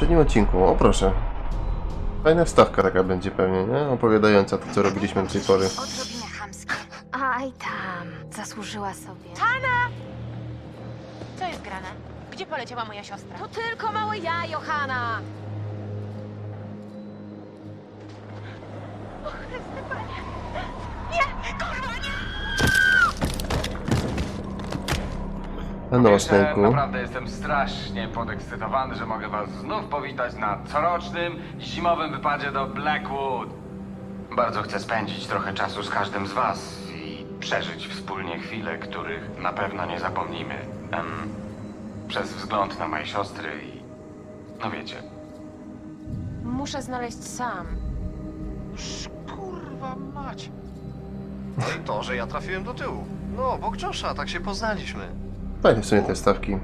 poprzednim odcinku. O proszę. Fajna wstawka taka będzie pewnie, nie? Opowiadająca to, co robiliśmy do tej pory. Odrobinę chamskie. Aj tam, zasłużyła sobie. Co jest grane? Gdzie poleciała moja siostra? To tylko małe ja, Johana! No, Wiesz, że Snejku. naprawdę jestem strasznie podekscytowany, że mogę was znów powitać na corocznym zimowym wypadzie do Blackwood. Bardzo chcę spędzić trochę czasu z każdym z was i przeżyć wspólnie chwile, których na pewno nie zapomnimy. Em, przez wzgląd na moje siostry i... no wiecie. Muszę znaleźć sam. Kurwa mać. No i to, że ja trafiłem do tyłu. No, obok Josha, tak się poznaliśmy. Fajnie w sumie te stawki.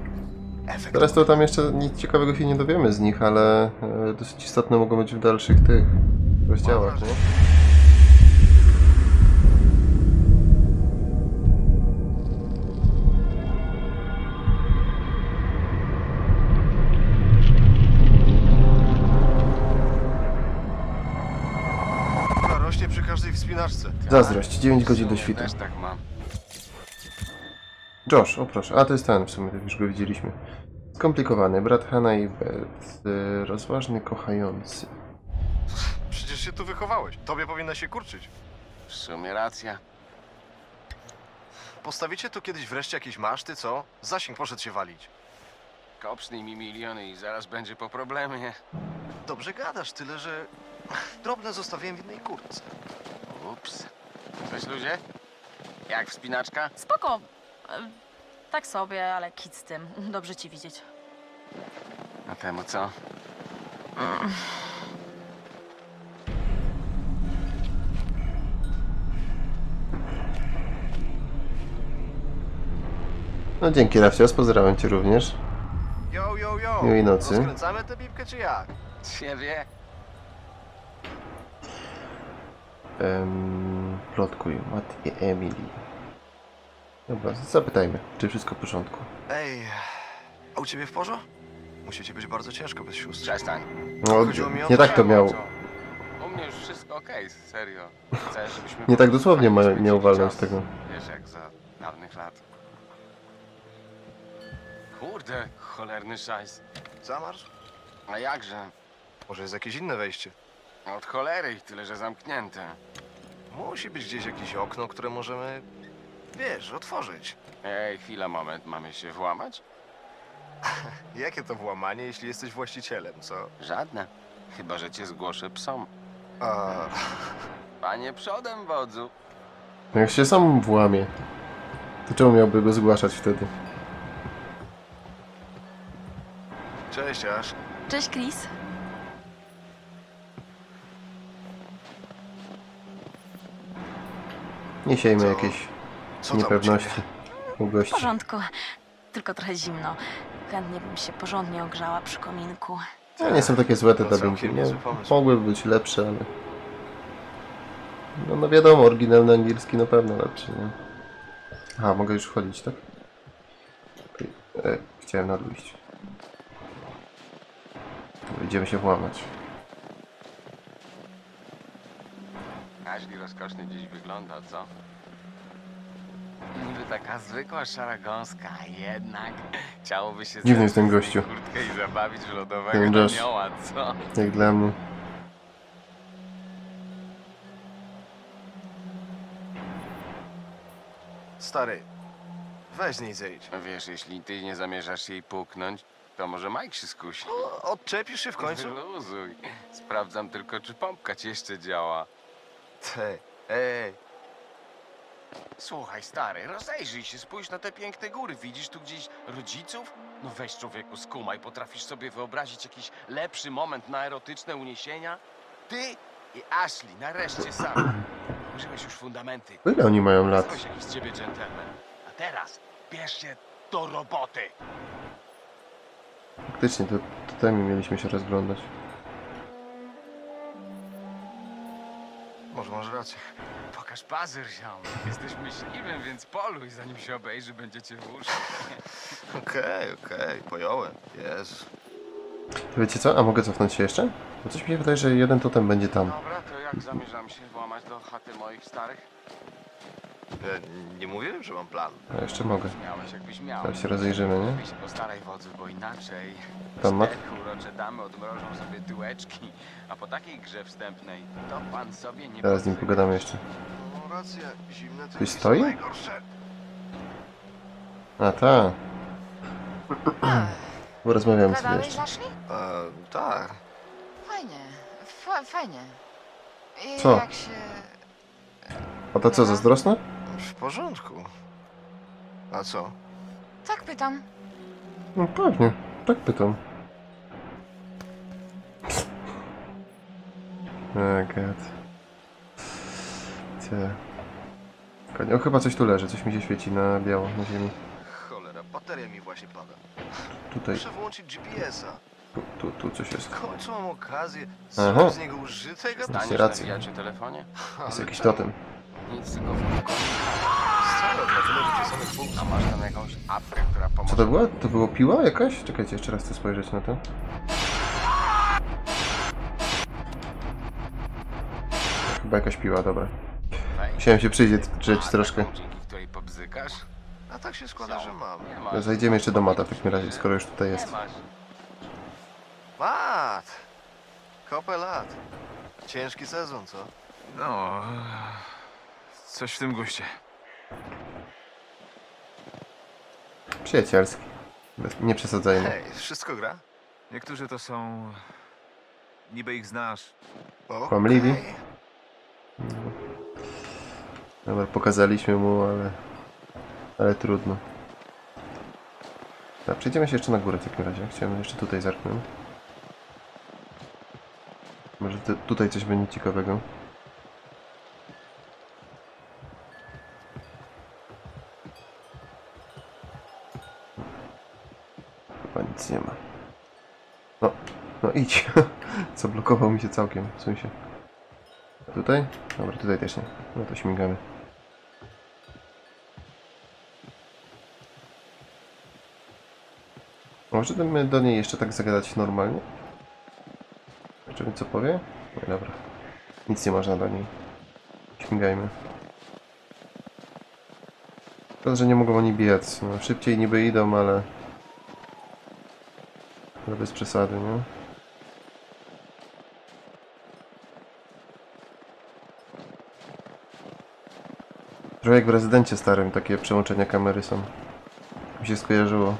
Teraz to tam jeszcze nic ciekawego się nie dowiemy z nich, ale e, dosyć istotne mogą być w dalszych tych rozdziałach, nie? Rośnie przy każdej wspinaczce. Zazdrość, 9 W godzin do świtu. Też tak mam. Josh, o proszę. A to jest ten w sumie, to już go widzieliśmy. Skomplikowany, brat Hanna i Beth. e, Rozważny, kochający. Przecież się tu wychowałeś. Tobie powinna się kurczyć. W sumie racja. Postawicie tu kiedyś wreszcie jakieś maszty, co? Zasięg poszedł się walić. Kopsnij mi miliony i zaraz będzie po problemie. Dobrze gadasz, tyle że... Drobne zostawiłem w innej kurtce. Ups. Cześć ludzie? Jak wspinaczka? Spoko. E, Tak sobie, ale kit z tym. Dobrze ci widzieć. A temu co? No dzięki Rafios, pozdrawiam cię również. Yo, yo, yo! Miłej nocy. Rozkręcamy tę bibkę, czy jak? Ciebie? Um, plotkuj, Matt i Emily. Dobra, zapytajmy, czy wszystko w porządku. Ej, a u ciebie w porządku? Musi ci być bardzo ciężko bez sióstr. Przestań. No, Chodziło mi o nie to, tak to miał. U mnie już wszystko okej, serio. Chcę, żebyśmy... Nie tak dosłownie ma, miał walnąć czas, tego. Wiesz, jak za dawnych lat. Kurde, cholerny szajs. Zamarz? A jakże? Może jest jakieś inne wejście? Od cholery ich tyle, że zamknięte. Musi być gdzieś jakieś okno, które możemy, wiesz, otworzyć. Ej, chwila, moment, mamy się włamać? Jakie to włamanie, jeśli jesteś właścicielem, co? Żadne. Chyba, że cię zgłoszę psom. A, Panie przodem, wodzu. No Jak się sam włamie, to czemu miałby go zgłaszać wtedy? cześć, Aż. Cześć, Chris. Nie siejmy Co? jakieś Co niepewności u W gości. porządku. Tylko trochę zimno. Chętnie bym się porządnie ogrzała przy kominku. No, nie są takie złe te To dubbingi, całkiem nie? niezły pomysł. Mogłyby być lepsze, ale... No, no wiadomo, oryginalny angielski na pewno lepszy, nie? Aha, mogę już wchodzić, tak? Okej, E, chciałem na dół iść. Będziemy się włamać. Ashley rozkosznie dziś wygląda, co? Niby taka zwykła szara gąska, a jednak chciałoby się Dziwny jest ten gościu. kurtkę i zabawić w lodowego Ten Josh. anioła, co? Jak dla mnie. Stary, weź z niej zejdź. Wiesz, jeśli ty nie zamierzasz jej puknąć, to może Mike się skusi. No, odczepisz się w końcu? Wyluzuj. Sprawdzam tylko, czy pompka ci jeszcze działa. Ty, ej, Słuchaj, stary, rozejrzyj się, spójrz na te piękne góry. Widzisz tu gdzieś rodziców? No weź człowieku, skumaj. Potrafisz sobie wyobrazić jakiś lepszy moment na erotyczne uniesienia? Ty i Ashley, nareszcie sami. Użyłeś już fundamenty. Ile oni mają lat? Coś jakiś z ciebie dżentelmen. A teraz bierz się do roboty. Faktycznie, to tutaj mieliśmy się rozglądać. może masz rację. Pokaż pazyr, ziom. Jesteś myśliwym, więc poluj, zanim się obejrzy, będziecie w łóżku. Okej, okej, pojąłem. Jezu. Wiecie co? A mogę cofnąć się jeszcze? Bo coś mi się wydaje, że jeden totem będzie tam. Dobra, to jak zamierzam się włamać do chaty moich starych? Ja nie mówiłem, że mam plan. A jeszcze mogę. Miałeś jakbyś miał. Teraz się rozejrzymy, nie? Lepiej się po starej wodzy, bo inaczej Tam mat? cztery urocze damy odmrożą sobie tyłeczki, a po takiej grze wstępnej to pan sobie nie Teraz z nim pogadamy jeszcze. No racja, zimne to Ktoś stoi? najgorsze. A, ta. Bo rozmawiamy sobie Gadałeś jeszcze. E, tak. Fajnie, fa fajnie. I Co? jak się... A to co, zazdrosna? W porządku. A co? Tak pytam. No pewnie. Tak pytam. God. Cie. Konie- O, chyba coś tu leży, coś mi się świeci na biało, na ziemi. Cholera, bateria mi właśnie pada. Tutaj, Muszę włączyć GPS-a. tu, tu, tu coś jest. W końcu mam okazję Aha. zrobić z niego użytek, a Macie rację. telefonie? Jest jakiś totem. Nic, tylko w kółko. Stary, dlaczego życie samych A punktów? masz tam jakąś apkę, która pomoże? Co to było? To było piła jakaś? Czekajcie, jeszcze raz chcę spojrzeć na to. Chyba jakaś piła, dobra. Musiałem się przyjrzeć troszkę. taką, dzięki której pobzykasz? A tak się składa, że mam. Zajdziemy jeszcze do Mata w takim razie, skoro już tutaj jest. Mat! Kopę lat. Ciężki sezon, co? No, coś w tym guście. Przyjacielski. Bez- Nie przesadzajmy. Hej, wszystko gra? Niektórzy to są. Niby ich znasz. Okej. Kłamliwi? Dobra, pokazaliśmy mu, ale... Ale trudno. Tak, przejdziemy się jeszcze na górę w takim razie. Chciałem jeszcze tutaj zerknąć. Może tu- tutaj coś będzie ciekawego. Idź. Zablokował mi się całkiem, w sensie. Tutaj? Dobra, tutaj też nie. No to śmigamy. Możemy do niej jeszcze tak zagadać normalnie? Zobaczymy co powie? No dobra. Nic nie można do niej. Śmigajmy. Szkoda, że nie mogą oni biec. No, szybciej niby idą, ale... Ale bez przesady, nie? Trochę jak w rezydencie starym, takie przełączenia kamery są. Mi się skojarzyło.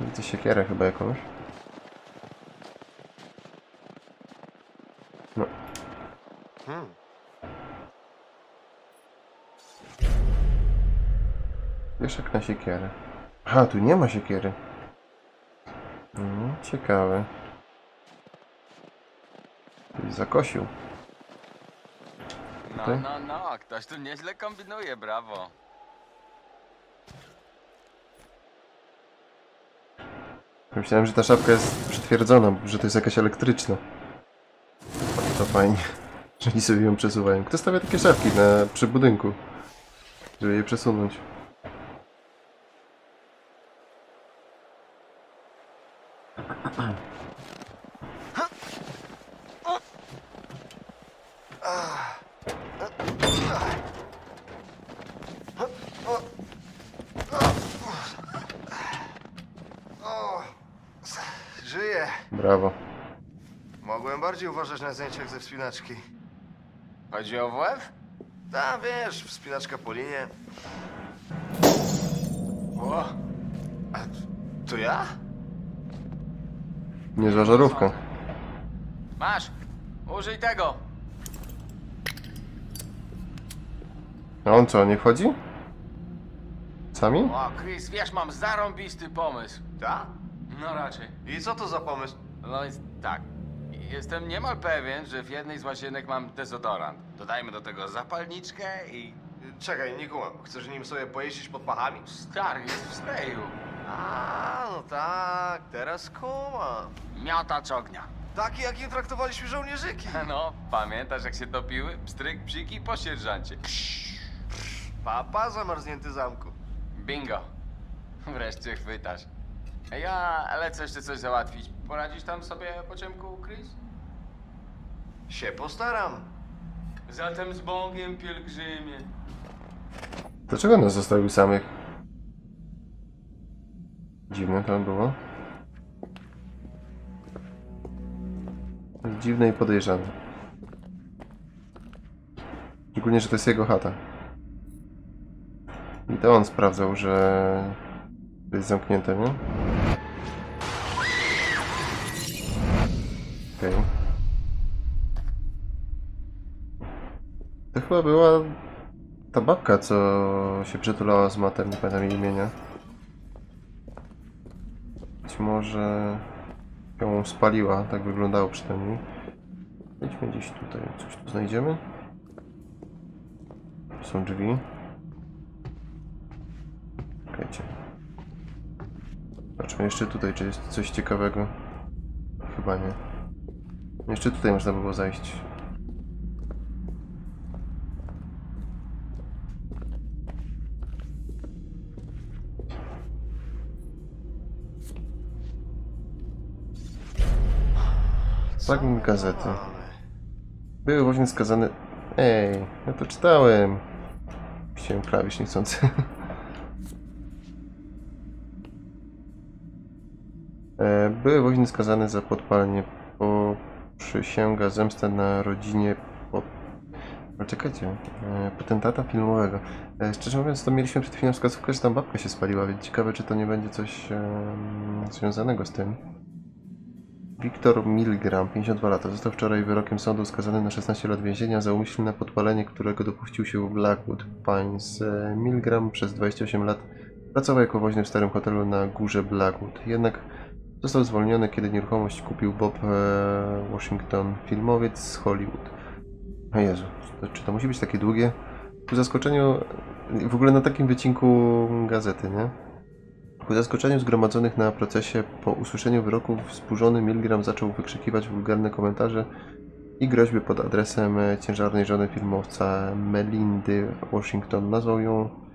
Widzę siekierę chyba jakąś. No, Hmm. na siekierę. Aha, tu nie ma siekiery. No, ciekawe. Zakosił. No, no, no, ktoś tu nieźle kombinuje, brawo. Myślałem, że ta szafka jest przytwierdzona, że to jest jakaś elektryczna. To fajnie, że oni sobie ją przesuwają. Kto stawia takie szafki na, przy budynku? Żeby je przesunąć. O, żyję. Brawo. Mogłem bardziej uważać na zdjęciach ze wspinaczki. Chodzi o WF? Tam wiesz, wspinaczka po linie. O, A to ja? Niezła żarówka. masz, użyj tego. A on co, nie wchodzi? Sami? O, Chris, wiesz, mam zarąbisty pomysł. Ta? No raczej. I co to za pomysł? No jest tak. Jestem niemal pewien, że w jednej z łazienek mam dezodorant. Dodajmy do tego zapalniczkę i... Czekaj, nie kumam. Chcesz nim sobie pojeździć pod pachami? Stary, jest w sprayu. A, no tak, teraz kumam. Miotacz ognia. Taki, jakim traktowaliśmy żołnierzyki. No, pamiętasz jak się topiły? Pstryk, psiki po sierżancie. Papa zamarznięty zamku. Bingo. Wreszcie chwytasz. Ja lecę jeszcze coś załatwić. Poradzisz tam sobie po ciemku, Chris? Się postaram. Zatem z Bogiem, pielgrzymie. Dlaczego nas zostawił samych? Dziwne to było. Dziwne i podejrzane. Szczególnie, że to jest jego chata. I to on sprawdzał, że jest zamknięte, nie? Okej. To chyba była ta babka, co się przytulała z matem, nie pamiętam jej imienia. Być może ją spaliła, tak wyglądało przynajmniej. Idźmy gdzieś tutaj, coś tu znajdziemy. Są drzwi. Czekajcie. Zobaczmy jeszcze tutaj, czy jest coś ciekawego. Chyba nie. Jeszcze tutaj można było zajść. Fragment gazety. Były właśnie skazane... Ej, ja to czytałem. Chciałem klawisz niechcący. E, Były woźny skazane za podpalenie. Po przysięga zemstę na rodzinie po... Ale czekajcie, e, potentata filmowego. E, Szczerze mówiąc, to mieliśmy przed chwilą wskazówkę, że tam babka się spaliła, więc ciekawe, czy to nie będzie coś związanego z tym. Wiktor Milgram, 52 lata, został wczoraj wyrokiem sądu skazany na 16 lat więzienia za umyślne podpalenie, którego dopuścił się Blackwood Pines. E, Milgram przez 28 lat pracował jako woźny w starym hotelu na górze Blackwood. Jednak został zwolniony, kiedy nieruchomość kupił Bob e, Washington, filmowiec z Hollywood. O Jezu, czy to musi być takie długie? Ku zaskoczeniu, w ogóle na takim wycinku gazety, nie? Ku zaskoczeniu zgromadzonych na procesie po usłyszeniu wyroku wzburzony Milgram zaczął wykrzykiwać wulgarne komentarze i groźby pod adresem e, ciężarnej żony filmowca Melindy Washington. Nazwał ją...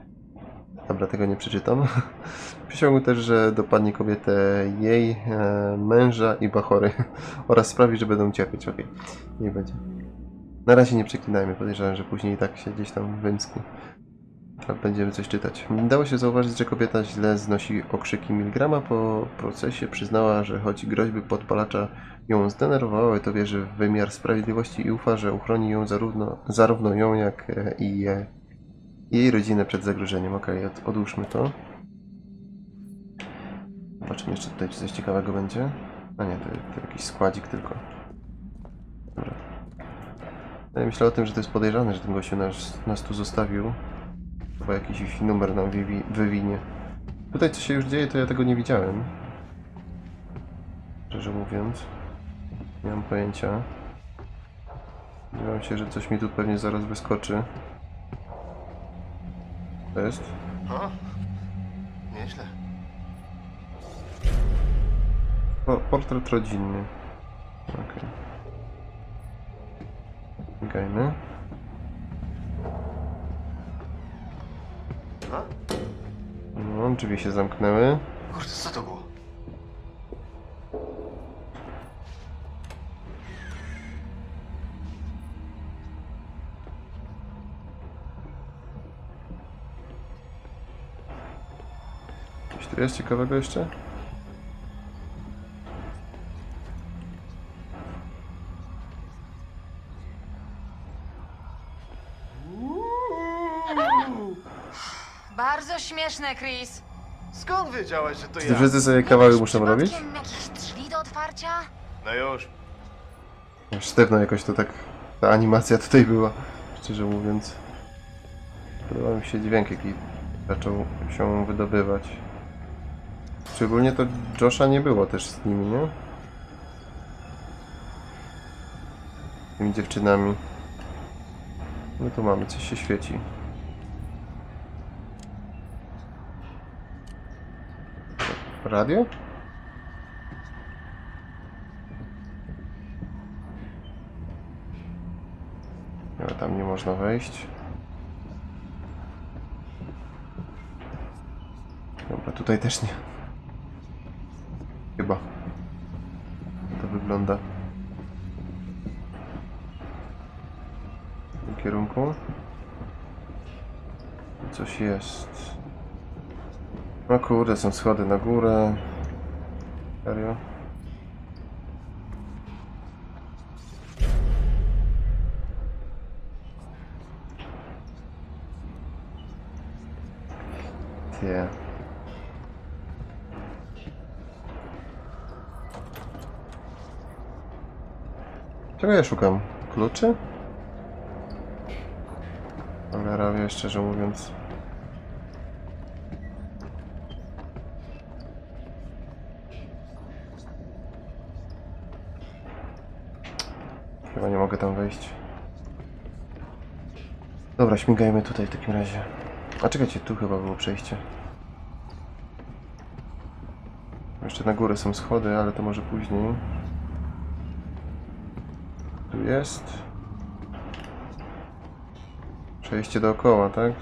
Dobra, tego nie przeczytam. Przysiągł też, że dopadnie kobietę jej, e, męża i bachory oraz sprawi, że będą cierpieć. Okej, nie będzie. Na razie nie przeklinajmy, podejrzewam, że później i tak się gdzieś tam. A Będziemy coś czytać. Dało się zauważyć, że kobieta źle znosi okrzyki Milgrama. Po procesie przyznała, że choć groźby podpalacza ją zdenerwowały, to wierzy w wymiar sprawiedliwości i ufa, że uchroni ją zarówno, zarówno ją, jak e, jej rodzinę przed zagrożeniem. Okej, od, odłóżmy to. Zobaczymy jeszcze tutaj, czy coś ciekawego będzie. A nie, to, to jakiś składzik tylko. Dobra. Ja myślę o tym, że to jest podejrzane, że ten gościu nas, nas tu zostawił. Chyba jakiś numer nam wywi- wywinie. Tutaj co się już dzieje, to ja tego nie widziałem. Szczerze mówiąc. Nie mam pojęcia. Spodziewam się, że coś mi tu pewnie zaraz wyskoczy. To jest? Ha? Nieźle. Po, portret rodzinny. Okej. Klikajmy. Ha? No, drzwi się zamknęły. Kurde, co to było? Tu jest ciekawego jeszcze? Bardzo śmieszne, Chris. Skąd wiedziałeś, że to Czy ja? wszyscy sobie kawały muszą robić? Jakieś drzwi do otwarcia? No już. Sztywno jakoś to tak, ta animacja tutaj była, szczerze mówiąc. Podobał mi się dźwięk, jaki zaczął się wydobywać. Szczególnie to Josha nie było też z nimi, nie? Z tymi dziewczynami. No tu mamy, coś się świeci. Radio? Ale tam nie można wejść. Dobra, tutaj też nie. Chyba. To wygląda. W tym kierunku. Coś jest. No kurde, są schody na górę. Serio? Tie. Czego ja szukam? Kluczy? Cholera wie, szczerze mówiąc. Chyba nie mogę tam wejść. Dobra, śmigajmy tutaj w takim razie. A czekajcie, tu chyba było przejście. Jeszcze na górę są schody, ale to może później. Tu jest. Przejście dookoła, tak?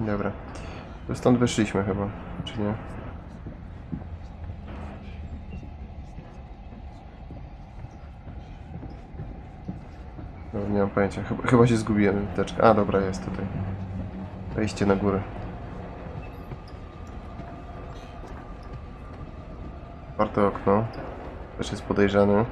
Dobra. To stąd wyszliśmy chyba, czy nie? No, nie mam pojęcia. Chyba, chyba się zgubiłem. Teczka. A, dobra, jest tutaj. Wejście na górę. Otwarte okno. Też jest podejrzany.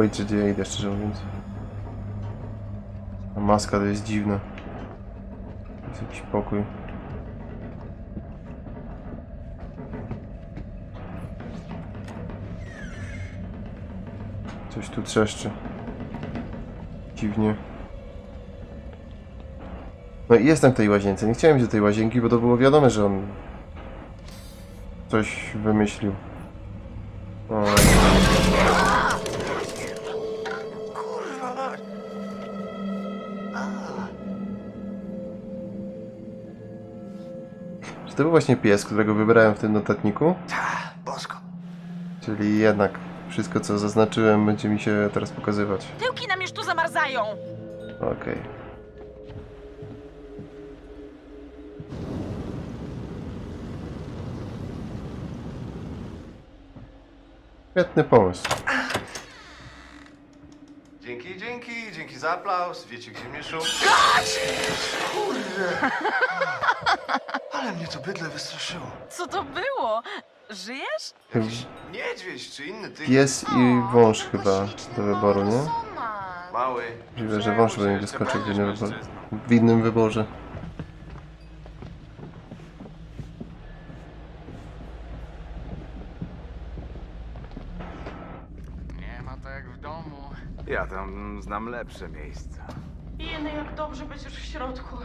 Pojęcia, gdzie ja idę, szczerze mówiąc. Ta maska to jest dziwna. Jest jakiś pokój. Coś tu trzeszczy. Dziwnie. No i jestem w tej łazience. Nie chciałem iść do tej łazienki, bo to było wiadome, że on coś wymyślił. Czy to był właśnie pies, którego wybrałem w tym notatniku? Ta, bosko. Czyli jednak wszystko, co zaznaczyłem, będzie mi się teraz pokazywać. Tyłki nam już tu zamarzają! Okej. Świetny pomysł. Dzięki, dzięki, dzięki za aplauz. Wiecie, gdzie mnie szum? Kurde! Ale mnie to bydle wystraszyło. Co to było? Żyjesz? Niedźwiedź czy inny typ. Pies i wąż chyba do wyboru, nie? Mały. Możliwe, że wąż będzie wyskoczył w innym, wybor- w innym wyborze. Nie ma tak jak w domu. Ja tam znam lepsze miejsca. Jeny, jak dobrze być już w środku.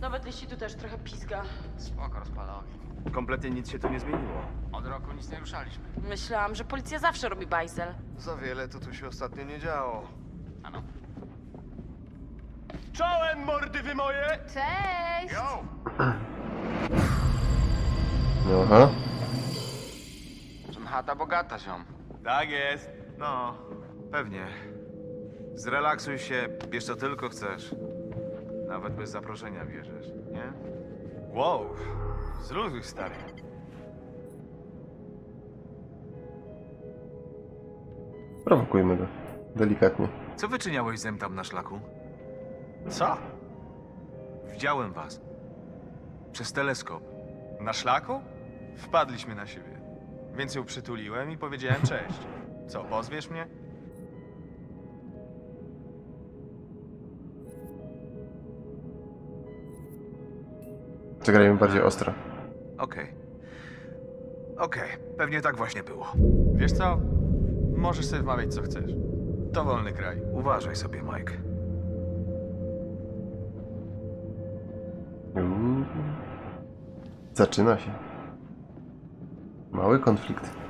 Nawet jeśli tu też trochę pizga. Spoko, rozpalowi. Kompletnie nic się tu nie zmieniło. Od roku nic nie ruszaliśmy. Myślałam, że policja zawsze robi bajzel. Za wiele to tu się ostatnio nie działo. Ano. Czołem, mordy wy moje! Cześć! Yo! No, Aha. Chata bogata, ziom. Tak jest. No, pewnie. Zrelaksuj się, bierz co tylko chcesz. Nawet bez zaproszenia bierzesz, nie? Wow, zluzuj stary. Prowokujmy go. Delikatnie. Co wyczyniałeś zem tam na szlaku? Co? Widziałem was. Przez teleskop. Na szlaku? Wpadliśmy na siebie. Więc ją przytuliłem i powiedziałem cześć. Co, pozwiesz mnie? Zagrajmy bardziej ostro. Okej. Okej, pewnie tak właśnie było. Wiesz co? Możesz sobie wmawiać co chcesz. To wolny kraj. Uważaj sobie, Mike. Uuu. Zaczyna się. Mały konflikt.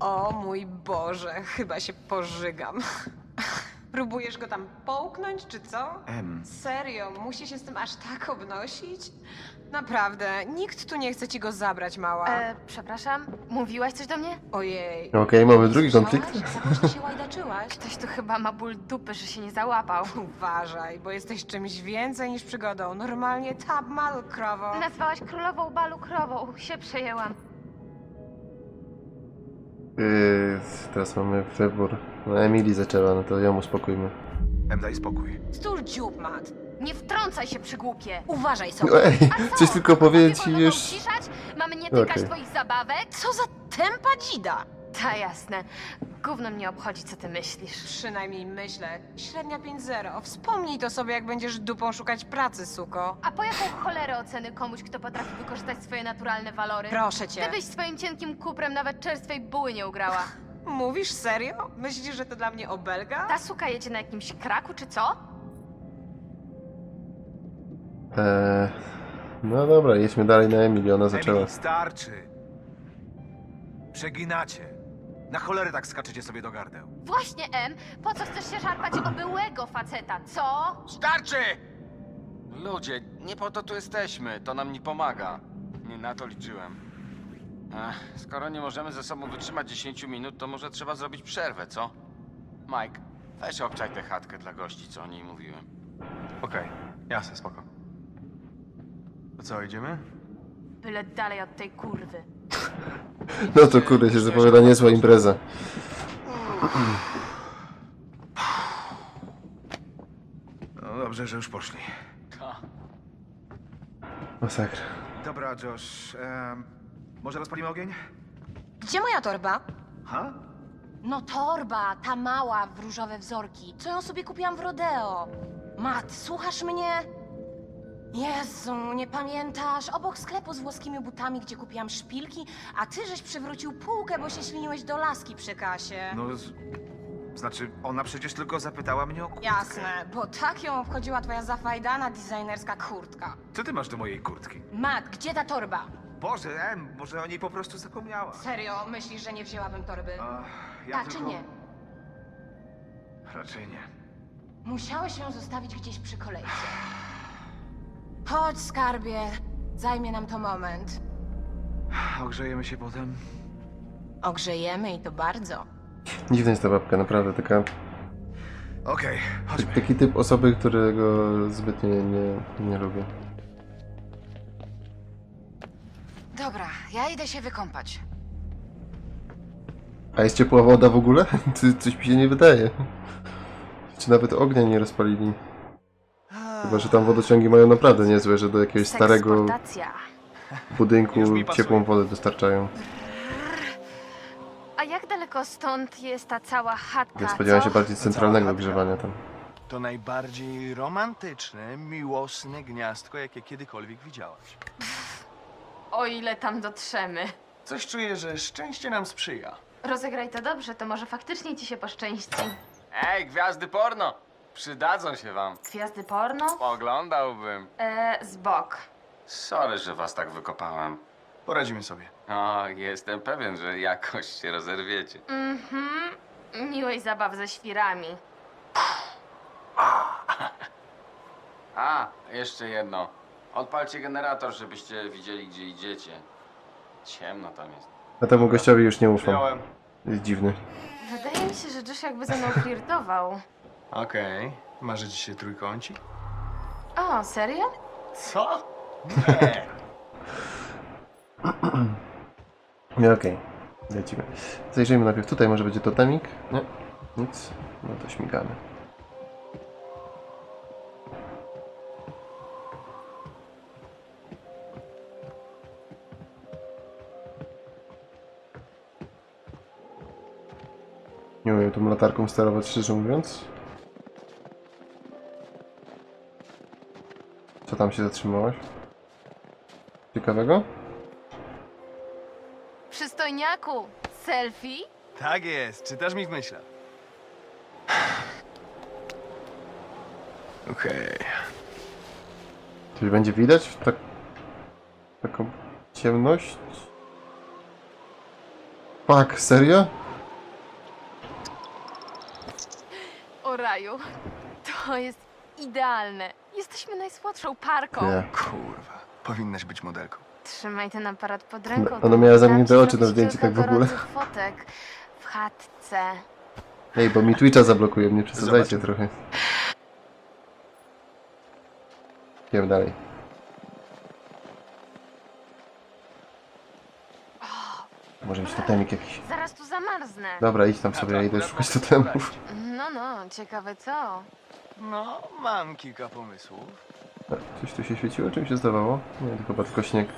O mój Boże, chyba się pożygam. Próbujesz go tam połknąć, czy co? Em, Serio, musi się z tym aż tak obnosić? Naprawdę, nikt tu nie chce ci go zabrać, mała. E, przepraszam, mówiłaś coś do mnie? Ojej. Okej, mamy drugi konflikt. Słyszałaś? Za głośno się łajdaczyłaś? Ktoś tu chyba ma ból dupy, że się nie załapał. Uważaj, bo jesteś czymś więcej niż przygodą. Normalnie tab mal krowo. Nazwałaś królową balu krową. Się przejęłam. Yy, teraz mamy wybór. No Emily zaczęła, no to ją uspokójmy. em, daj spokój. Stur dziób, mat. Nie wtrącaj się przy głupie. Uważaj sobie. Ej, A co? coś tylko powiedzieć i Mamy już... Mamy nie tykać Okej. twoich zabawek? Co za tempa dzida? Ta jasne. Gówno mnie obchodzi, co ty myślisz. Przynajmniej myślę. Średnia 5-0. Wspomnij to sobie, jak będziesz dupą szukać pracy, suko. A po jaką cholerę oceny komuś, kto potrafi wykorzystać swoje naturalne walory? Proszę cię. Ty byś swoim cienkim kuprem nawet czerstwej buły nie ugrała. Mówisz serio? Myślisz, że to dla mnie obelga? Ta suka jedzie na jakimś kraku, czy co? Eee, no dobra, jedźmy dalej na Emily, ona zaczęła. Emily, starczy. Przeginacie. Na cholerę tak skaczecie sobie do gardeł. Właśnie, Em, po co chcesz się szarpać o byłego faceta, co? Starczy! Ludzie, nie po to tu jesteśmy. To nam nie pomaga. Nie na to liczyłem. Ech, skoro nie możemy ze sobą wytrzymać 10 minut, to może trzeba zrobić przerwę, co? Mike, weź obczaj tę chatkę dla gości, co o niej mówiłem. Okej, jasne, spoko. To co, idziemy? Byle dalej od tej kurwy. No to kurde, się zapowiada niezła impreza. No dobrze, że już poszli. Masakra. Dobra, Josh. em, może rozpalimy ogień? Gdzie moja torba? Ha? No torba, ta mała w różowe wzorki, co ją sobie kupiłam w rodeo. Mat, słuchasz mnie? Jezu, nie pamiętasz? Obok sklepu z włoskimi butami, gdzie kupiłam szpilki, a ty żeś przywrócił półkę, bo się śliniłeś do laski przy kasie. No, z... znaczy, ona przecież tylko zapytała mnie o kurtkę. Jasne, bo tak ją obchodziła twoja zafajdana designerska kurtka. Co ty masz do mojej kurtki? Mat, gdzie ta torba? Boże, em, może o niej po prostu zapomniała. Serio, myślisz, że nie wzięłabym torby? Ach, ja tak tylko... czy nie? Raczej nie. Musiałeś ją zostawić gdzieś przy kolejce. Chodź, skarbie. Zajmie nam to moment. Ogrzejemy się potem. Ogrzejemy i to bardzo. Dziwna jest ta babka, naprawdę taka... Okej, chodźmy. Taki typ osoby, którego zbytnio nie, nie lubię. Dobra, ja idę się wykąpać. A jest ciepła woda w ogóle? Ty- Coś mi się nie wydaje. Czy nawet ognia nie rozpalili? Chyba, że tam wodociągi mają naprawdę niezłe, że do jakiegoś starego budynku ciepłą wodę dostarczają. A jak daleko stąd jest ta cała chatka, Ja spodziewałem co? się bardziej centralnego ogrzewania tam. To najbardziej romantyczne, miłosne gniazdko, jakie kiedykolwiek widziałaś. O ile tam dotrzemy. Coś czuję, że szczęście nam sprzyja. Rozegraj to dobrze, to może faktycznie ci się poszczęści. Ej, gwiazdy porno! Przydadzą się wam. Gwiazdy porno? Oglądałbym. E, z bok. Sorry, że was tak wykopałem. Poradzimy sobie. O, jestem pewien, że jakoś się rozerwiecie. Mhm. Miłej zabaw ze świrami. A, jeszcze jedno. Odpalcie generator, żebyście widzieli, gdzie idziecie. Ciemno tam jest. A temu gościowi już nie ufam. Przyjąłem. Jest dziwny. Wydaje mi się, że Josh jakby ze mną flirtował. Okej. Marzy ci się trójkącik? O, serio? Co? Nie. No okej, lecimy. Zajrzyjmy najpierw tutaj, może będzie totemik? Nie, nic. No to śmigamy. Nie umiem tą latarką sterować, szczerze mówiąc. Tam się zatrzymałaś? Ciekawego? Przystojniaku, selfie? Tak jest, czytasz mi w myślach. Okej. Coś będzie widać w tak... taką ciemność? Fuck, serio? O raju, to jest idealne. Jesteśmy najsłodszą parką. Nie. Kurwa, powinnaś być modelką. Trzymaj ten aparat pod ręką. Ona to miała dam zamknięte ci oczy na zrobić zdjęciu, tak w ogóle. gorących fotek w chatce. Ej, bo mi Twitcha zablokuje, nie przesadzajcie trochę. Idziemy dalej. Może być totemik jakiś. Zaraz tu zamarznę. Dobra, idź tam sobie, ja idę szukać totemów. No, no, ciekawe co? No, mam kilka pomysłów. A, Coś tu się świeciło? Czym się zdawało? Nie, to chyba tylko śnieg.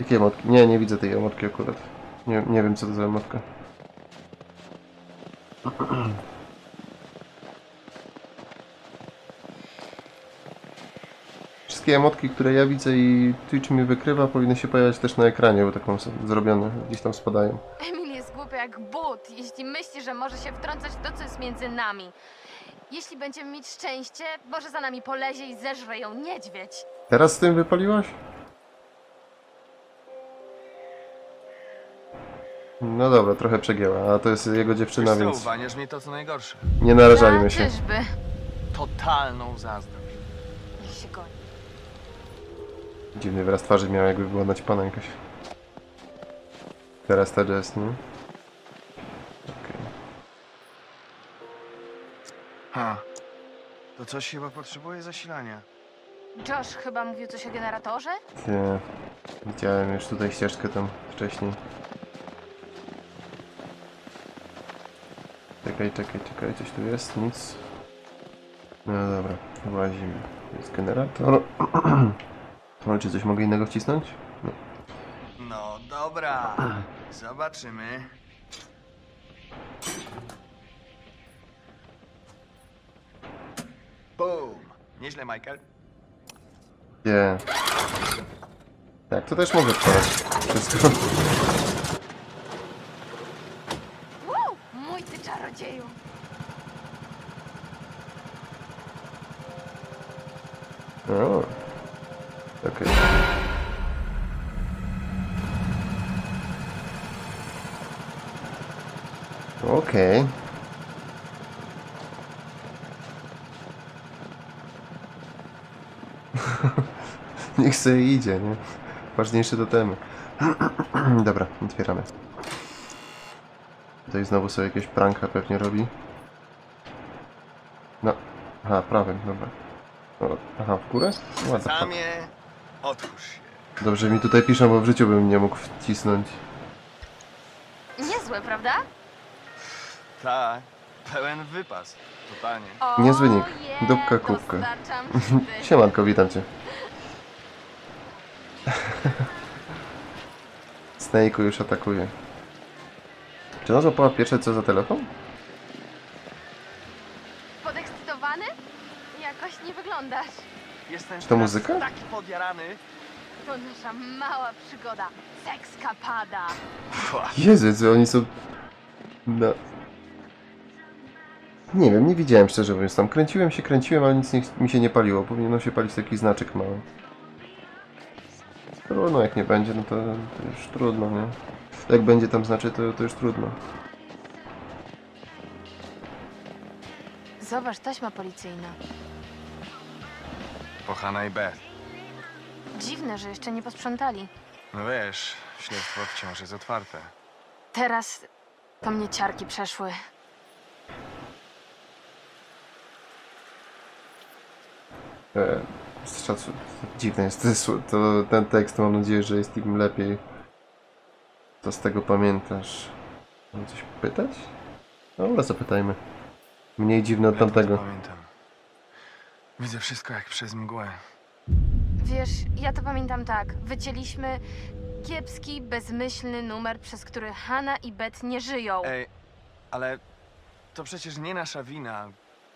Jakie emotki? Nie, nie widzę tej emotki akurat. Nie, nie wiem co to za emotka. Wszystkie emotki, które ja widzę i Twitch mi wykrywa, powinny się pojawiać też na ekranie, bo tak mam zrobione, gdzieś tam spadają. Jak but, jeśli myśli, że może się wtrącać w to, co jest między nami. Jeśli będziemy mieć szczęście, może za nami polezie i zeżre ją niedźwiedź. Teraz z tym wypaliłaś? No dobra, trochę przegięła, a to jest jego dziewczyna, Wiesz co, więc uwaniasz mnie to co najgorsze. nie narażajmy się. czyżby? Totalną zazdrość. Niech się goni. Dziwny wyraz twarzy miała, jakby była naćpana jakaś. Teraz ta jazz, nie? Ha. To coś chyba potrzebuje zasilania. Josh chyba mówił coś o generatorze? Nie. Widziałem już tutaj ścieżkę tam wcześniej. Czekaj, czekaj, czekaj, coś tu jest? Nic. No dobra, włazimy. Jest generator. Ale czy coś mogę innego wcisnąć? No. No dobra, zobaczymy. Boom! Nieźle, Michael. Nie. Tak, to też mogę wpaść. Wszystko. Wow, mój ty czarodzieju. O. Okej. Okej. Niech sobie idzie, nie? Ważniejsze do temy. Dobra, otwieramy. Tutaj znowu sobie jakieś pranka pewnie robi. No. Aha, prawym, dobra. O, aha, w górę? Ładnie. Samie, otwórz się. Dobrze mi tutaj piszą, bo w życiu bym nie mógł wcisnąć. Niezłe, prawda? Tak, pełen wypas. Totalnie. O, Niezły nick. Dupka kubka. Siemanko, witam cię. Snake'u już atakuje. Czy ona złapała pierwsze co za telefon? Podekscytowany? Jakoś nie wyglądasz. Jestem Czy to muzyka? taki podjarany. To nasza mała przygoda. Sekskapada. Jezu, co oni są... No... Nie wiem, nie widziałem szczerze mówiąc tam. Kręciłem się, kręciłem, ale nic nie, mi się nie paliło. Powinno się palić taki znaczek mały. Trudno, jak nie będzie, no to, to już trudno, nie? Jak będzie tam znaczy, to, to już trudno. Zobacz, taśma policyjna. Po Hanna i Beth. Dziwne, że jeszcze nie posprzątali. No wiesz, śledztwo wciąż jest otwarte. Teraz to mnie ciarki przeszły. E, z szacu... Dziwne jest to, to, ten tekst, mam nadzieję, że jest im lepiej. Co z tego pamiętasz? Mam coś pytać? No, ale zapytajmy. Mniej dziwne od tamtego. Pamiętam. Widzę wszystko jak przez mgłę. Wiesz, ja to pamiętam tak. Wycięliśmy kiepski, bezmyślny numer, przez który Hanna i Bet nie żyją. Ej, ale to przecież nie nasza wina,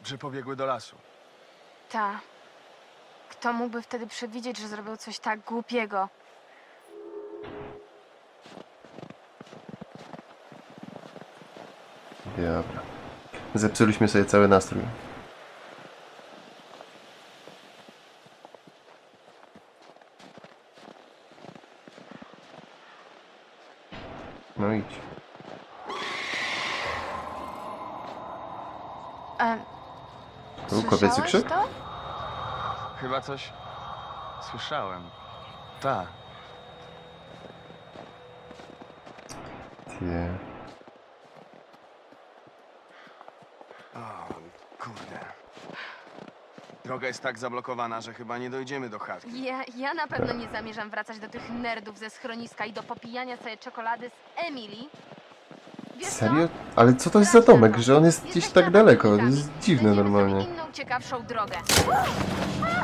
że pobiegły do lasu. Ta. Kto mógłby wtedy przewidzieć, że zrobił coś tak głupiego? Ja... Zepsuliśmy sobie cały nastrój. No idź. E, słyszałeś krzyk? to? Chyba coś słyszałem. Tak. Ty. O, kurde. Droga jest tak zablokowana, że chyba nie dojdziemy do chatki. Ja, ja na pewno nie zamierzam wracać do tych nerdów ze schroniska i do popijania sobie czekolady z Emily. Wiesz co? Serio? Ale co to jest za domek, że on jest gdzieś tak daleko? To jest dziwne normalnie. inną, ciekawszą drogę.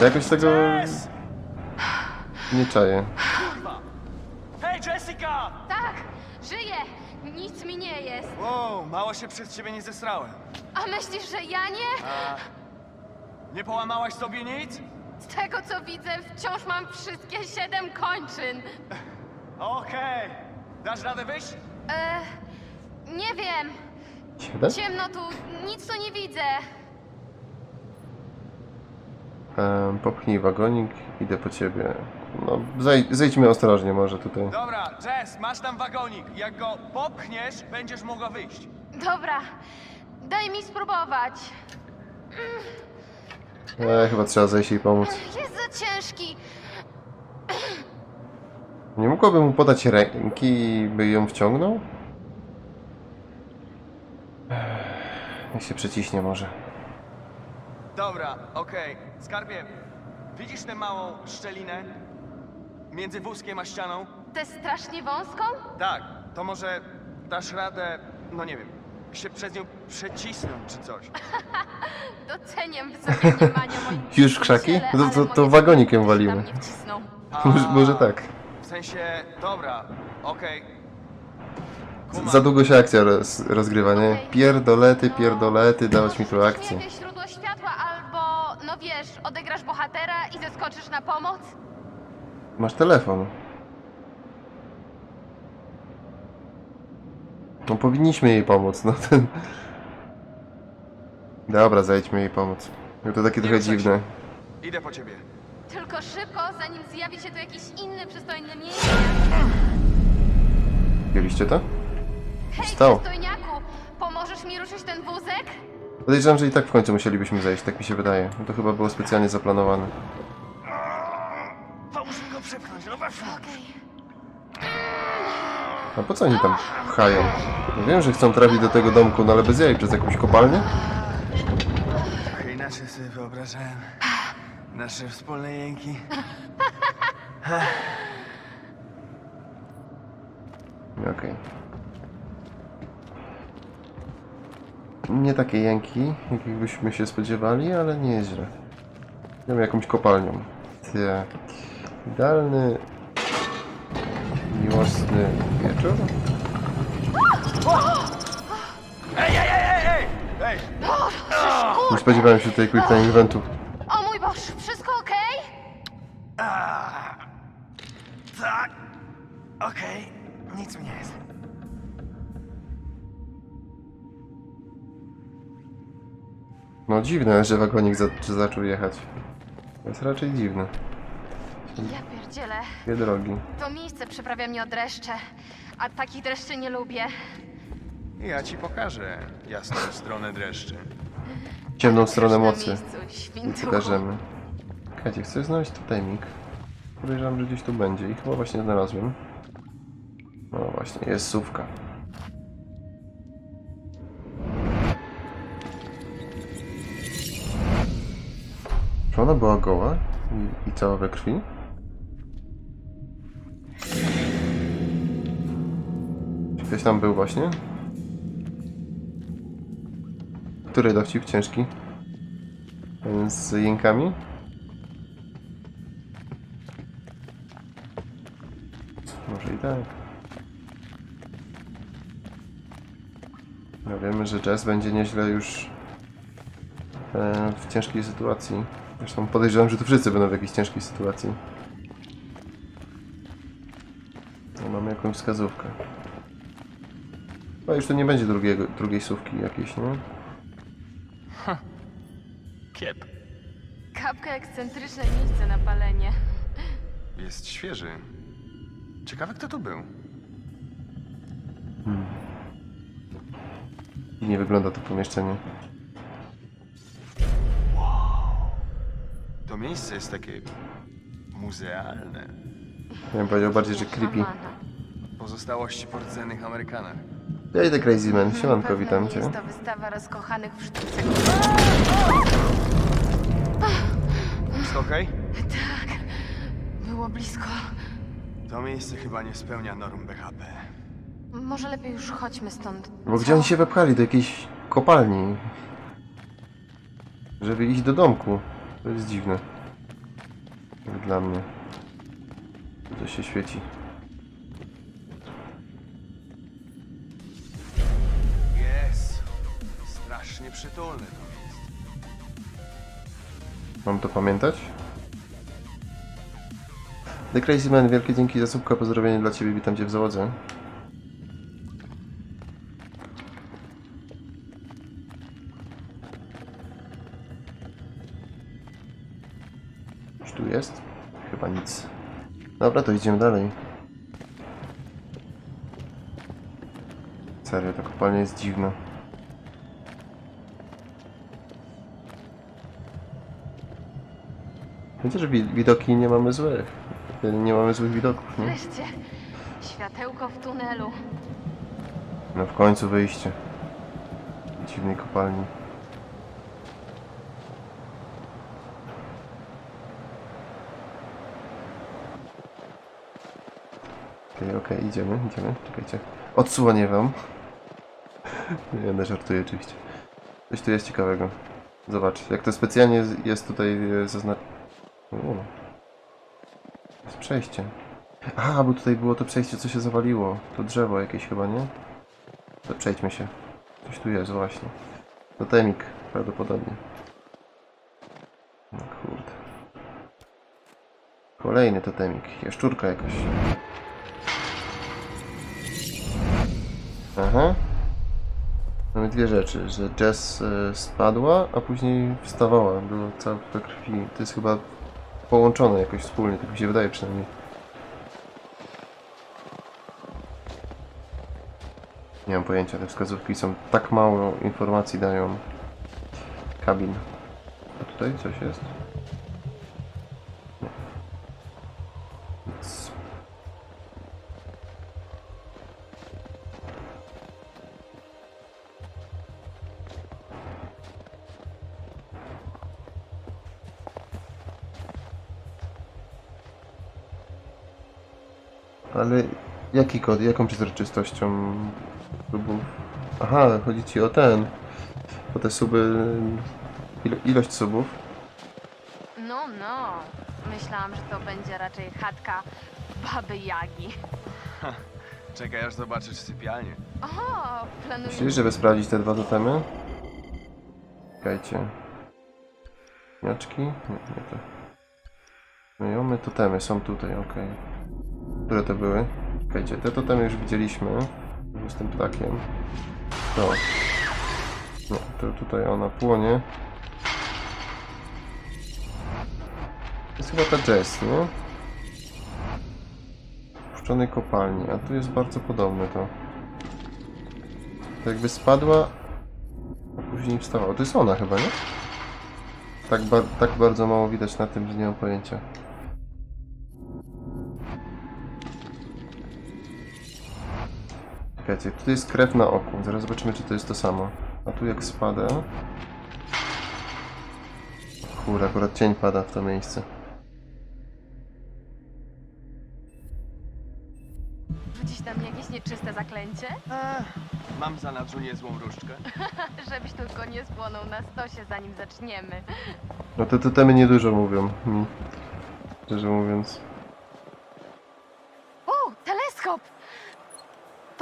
Ja jakoś tego... Nie czaję. Hej, Jessica! Tak, żyję. Nic mi nie jest. Wow, mało się przez ciebie nie zesrałem. A myślisz, że ja nie? A nie połamałaś sobie nic? Z tego co widzę, wciąż mam wszystkie siedem kończyn. Okej. Dasz radę wyjść? E, nie wiem. Siedem? Ciemno tu, nic tu nie widzę. Popchnij wagonik, idę po ciebie. No, zej zejdźmy ostrożnie może tutaj. Dobra, Jess, masz tam wagonik. Jak go popchniesz, będziesz mogła wyjść. Dobra, daj mi spróbować. E, chyba trzeba zejść i pomóc. Jest za ciężki. Nie mogłaby mu podać ręki i by ją wciągnął? Ech, Niech się przeciśnie może. Dobra, okej. Skarbie, widzisz tę małą szczelinę? Między wózkiem a ścianą? Tę strasznie wąską? Tak, to może dasz radę, no nie wiem, się przez nią przecisnąć czy coś. Doceniam w moim Już krzaki? To, to, to wagonikiem walimy. A, Może, tak. W sensie, dobra, okej. Za długo się akcja roz, rozgrywa, nie? Pierdolety, no. pierdolety, dawać mi tu akcję. Jakieś wiesz, odegrasz bohatera i zeskoczysz na pomoc? Masz telefon. No powinniśmy jej pomóc, no ten... Dobra, zejdźmy jej pomóc. No to takie Nie trochę ruszaj się. dziwne. Idę po ciebie. Tylko szybko, zanim zjawi się tu jakiś inny przystojny miejsce. Widzieliście to? Hej, Stało. przystojniaku, pomożesz mi ruszyć ten wózek? Podejrzewam, że i tak w końcu musielibyśmy zejść, tak mi się wydaje. To chyba było specjalnie zaplanowane. Pomóż mi go przepchnąć, no. A po co oni tam pchają? No wiem, że chcą trafić do tego domku, no ale bez jaj, przez jakąś kopalnię? Trochę inaczej sobie wyobrażałem nasze wspólne jęki. Okej. Nie takie jęki, jakich byśmy się spodziewali, ale nie jest źle. Idziemy jakąś kopalnią. Ty. Idealny... Miłosny wieczór? Nie spodziewałem się tutaj quick time eventu. No dziwne, że wagonik za zaczął jechać. To jest raczej dziwne. Ja pierdzielę. Dwie drogi. To miejsce przyprawia mnie o dreszcze, a takich dreszczy nie lubię. Ja ci pokażę jasną stronę dreszczy. Ciemną stronę mocy. Pokażemy. Czekajcie, chcę znaleźć tutaj mig. Podejrzewam, że gdzieś tu będzie i chyba właśnie znalazłem. No właśnie, jest sówka. Ona była goła i, i cała we krwi? Ktoś tam był właśnie? Który dowcip ciężki? Z jękami? Może Raczej tak. No wiemy, że Jazz będzie nieźle już e, w ciężkiej sytuacji. Zresztą podejrzewam, że tu wszyscy będą w jakiejś ciężkiej sytuacji. No, mamy jakąś wskazówkę. No już tu nie będzie drugiego, drugiej słówki jakiejś, nie? Kiep. Kapka ekscentryczne miejsce na palenie. Jest świeży. Ciekawe, kto tu był. I nie wygląda to pomieszczenie. To miejsce jest takie... muzealne. Ja bym powiedział bardziej, że creepy. Szamana. Pozostałości po rdzennych Amerykanach. Ja idę Crazy Man, siemanko, witam cię. Jest to wystawa rozkochanych w sztuce. Wszystko okej? Było blisko. To miejsce chyba nie spełnia norm BHP. Może lepiej już chodźmy stąd. Bo gdzie oni się wepchali? Do jakiejś kopalni. Żeby iść do domku. To jest dziwne. Jak dla mnie. To się świeci. Jest. Strasznie przytulne to miejsce. Mam to pamiętać? The Crazy Man, wielkie dzięki za słupka, pozdrowienie dla Ciebie, witam Cię w załodze. Dobra, to idziemy dalej. Serio, ta kopalnia jest dziwna. Chociaż wi- widoki nie mamy złych. Nie mamy złych widoków, nie? Wreszcie. Światełko w tunelu. No w końcu wyjście. Dziwnej kopalni. Okej, okej, idziemy, idziemy. Czekajcie. Odsłonię wam. Nie będę żartuję oczywiście. Coś tu jest ciekawego. Zobacz, jak to specjalnie jest tutaj zaznaczone. Jest przejście. A, bo tutaj było to przejście, co się zawaliło. To drzewo jakieś chyba, nie? To przejdźmy się. Coś tu jest właśnie. Totemik prawdopodobnie. No kurde. Kolejny totemik. Jaszczurka jakaś. Aha. Mamy dwie rzeczy, że Jess spadła, a później wstawała. Było całe we krwi. To jest chyba połączone jakoś wspólnie, tak mi się wydaje przynajmniej. Nie mam pojęcia, te wskazówki są tak mało informacji dają. Kabin. A tutaj coś jest? Ale jaki kod? Jaką przezroczystością subów? Aha, chodzi ci o ten. O te suby. Ilo, ilość subów. No, no. Myślałam, że to będzie raczej chatka baby Jagi. Czekaj, aż zobaczysz sypialnię. O, planuję... Myślisz, żeby sprawdzić te dwa totemy? Czekajcie. Miaczki? Nie, nie to. Znajomy totemy są tutaj, ok. Które to były? Czekajcie, te totemy już widzieliśmy. Z tym ptakiem. To. Nie, to tutaj ona płonie. To jest chyba ta Jess, nie? Puszczonej kopalni, a tu jest bardzo podobne to. To jakby spadła, a później wstawała. To jest ona chyba, nie? Tak, ba tak bardzo mało widać na tym, że nie mam pojęcia. Czekajcie, tu jest krew na oku. Zaraz zobaczymy, czy to jest to samo. A tu jak spada... Kurde, akurat cień pada w to miejsce. Rzucić na mnie jakieś nieczyste zaklęcie? Eee, mam za nadrzu niezłą różdżkę. Żebyś tylko nie spłonął na stosie, zanim zaczniemy. No te totemy niedużo mówią mi. Szczerze mówiąc. U, teleskop!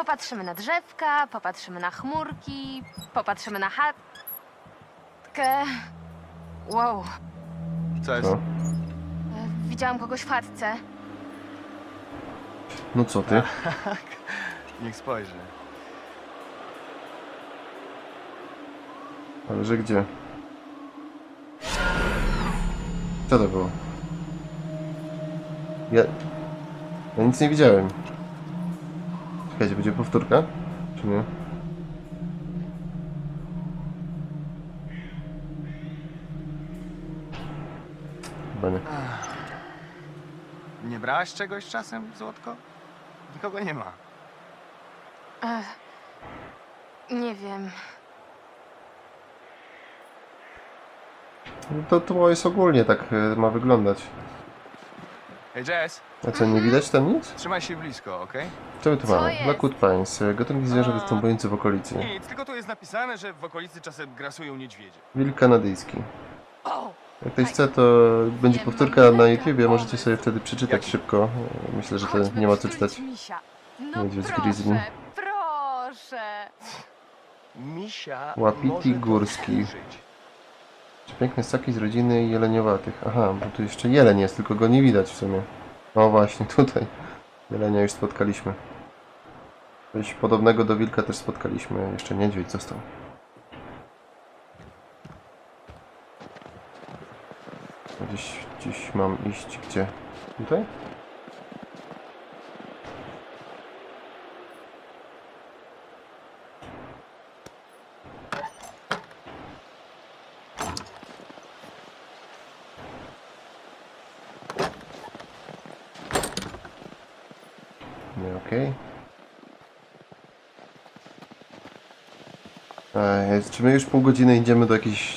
Popatrzymy na drzewka, popatrzymy na chmurki, popatrzymy na chatkę. Wow, Co jest? Co? e, widziałam kogoś w chatce. No co ty? Niech spojrzy. Ale że gdzie? Co to było? Ja... Ja nic nie widziałem. Czekajcie, będzie powtórka? Czy nie? Chyba nie. Nie brałaś czegoś czasem, Złotko? Nikogo nie ma. Ech, nie wiem. No To tło jest ogólnie tak e, ma wyglądać. Hej, Jess, A co, nie widać tam nic? trzymaj się blisko, okej? Co my tu Co mamy? jest? Blackwood Pines, gatunek zwierząt występujący w okolicy. Nic, tylko tu jest napisane, że w okolicy czasem grasują niedźwiedzie. Wilk kanadyjski. O! Jak ktoś chce, to będzie powtórka na YouTubie, możecie sobie wtedy przeczytać Jaki? szybko. Myślę, że to Chodźmy nie ma co czytać. Misia. No Niedźwiedź proszę, grizzly. proszę. Misia Łapiti może górski. służyć. Przepiękne ssaki z rodziny jeleniowatych. Aha, bo tu jeszcze jeleń jest, tylko go nie widać w sumie. O właśnie, tutaj. Jelenia już spotkaliśmy. Coś podobnego do wilka też spotkaliśmy. Jeszcze niedźwiedź został. Gdzieś, gdzieś mam iść. Gdzie? Tutaj? Nie, okej. Okay. Czy my już pół godziny idziemy do jakiejś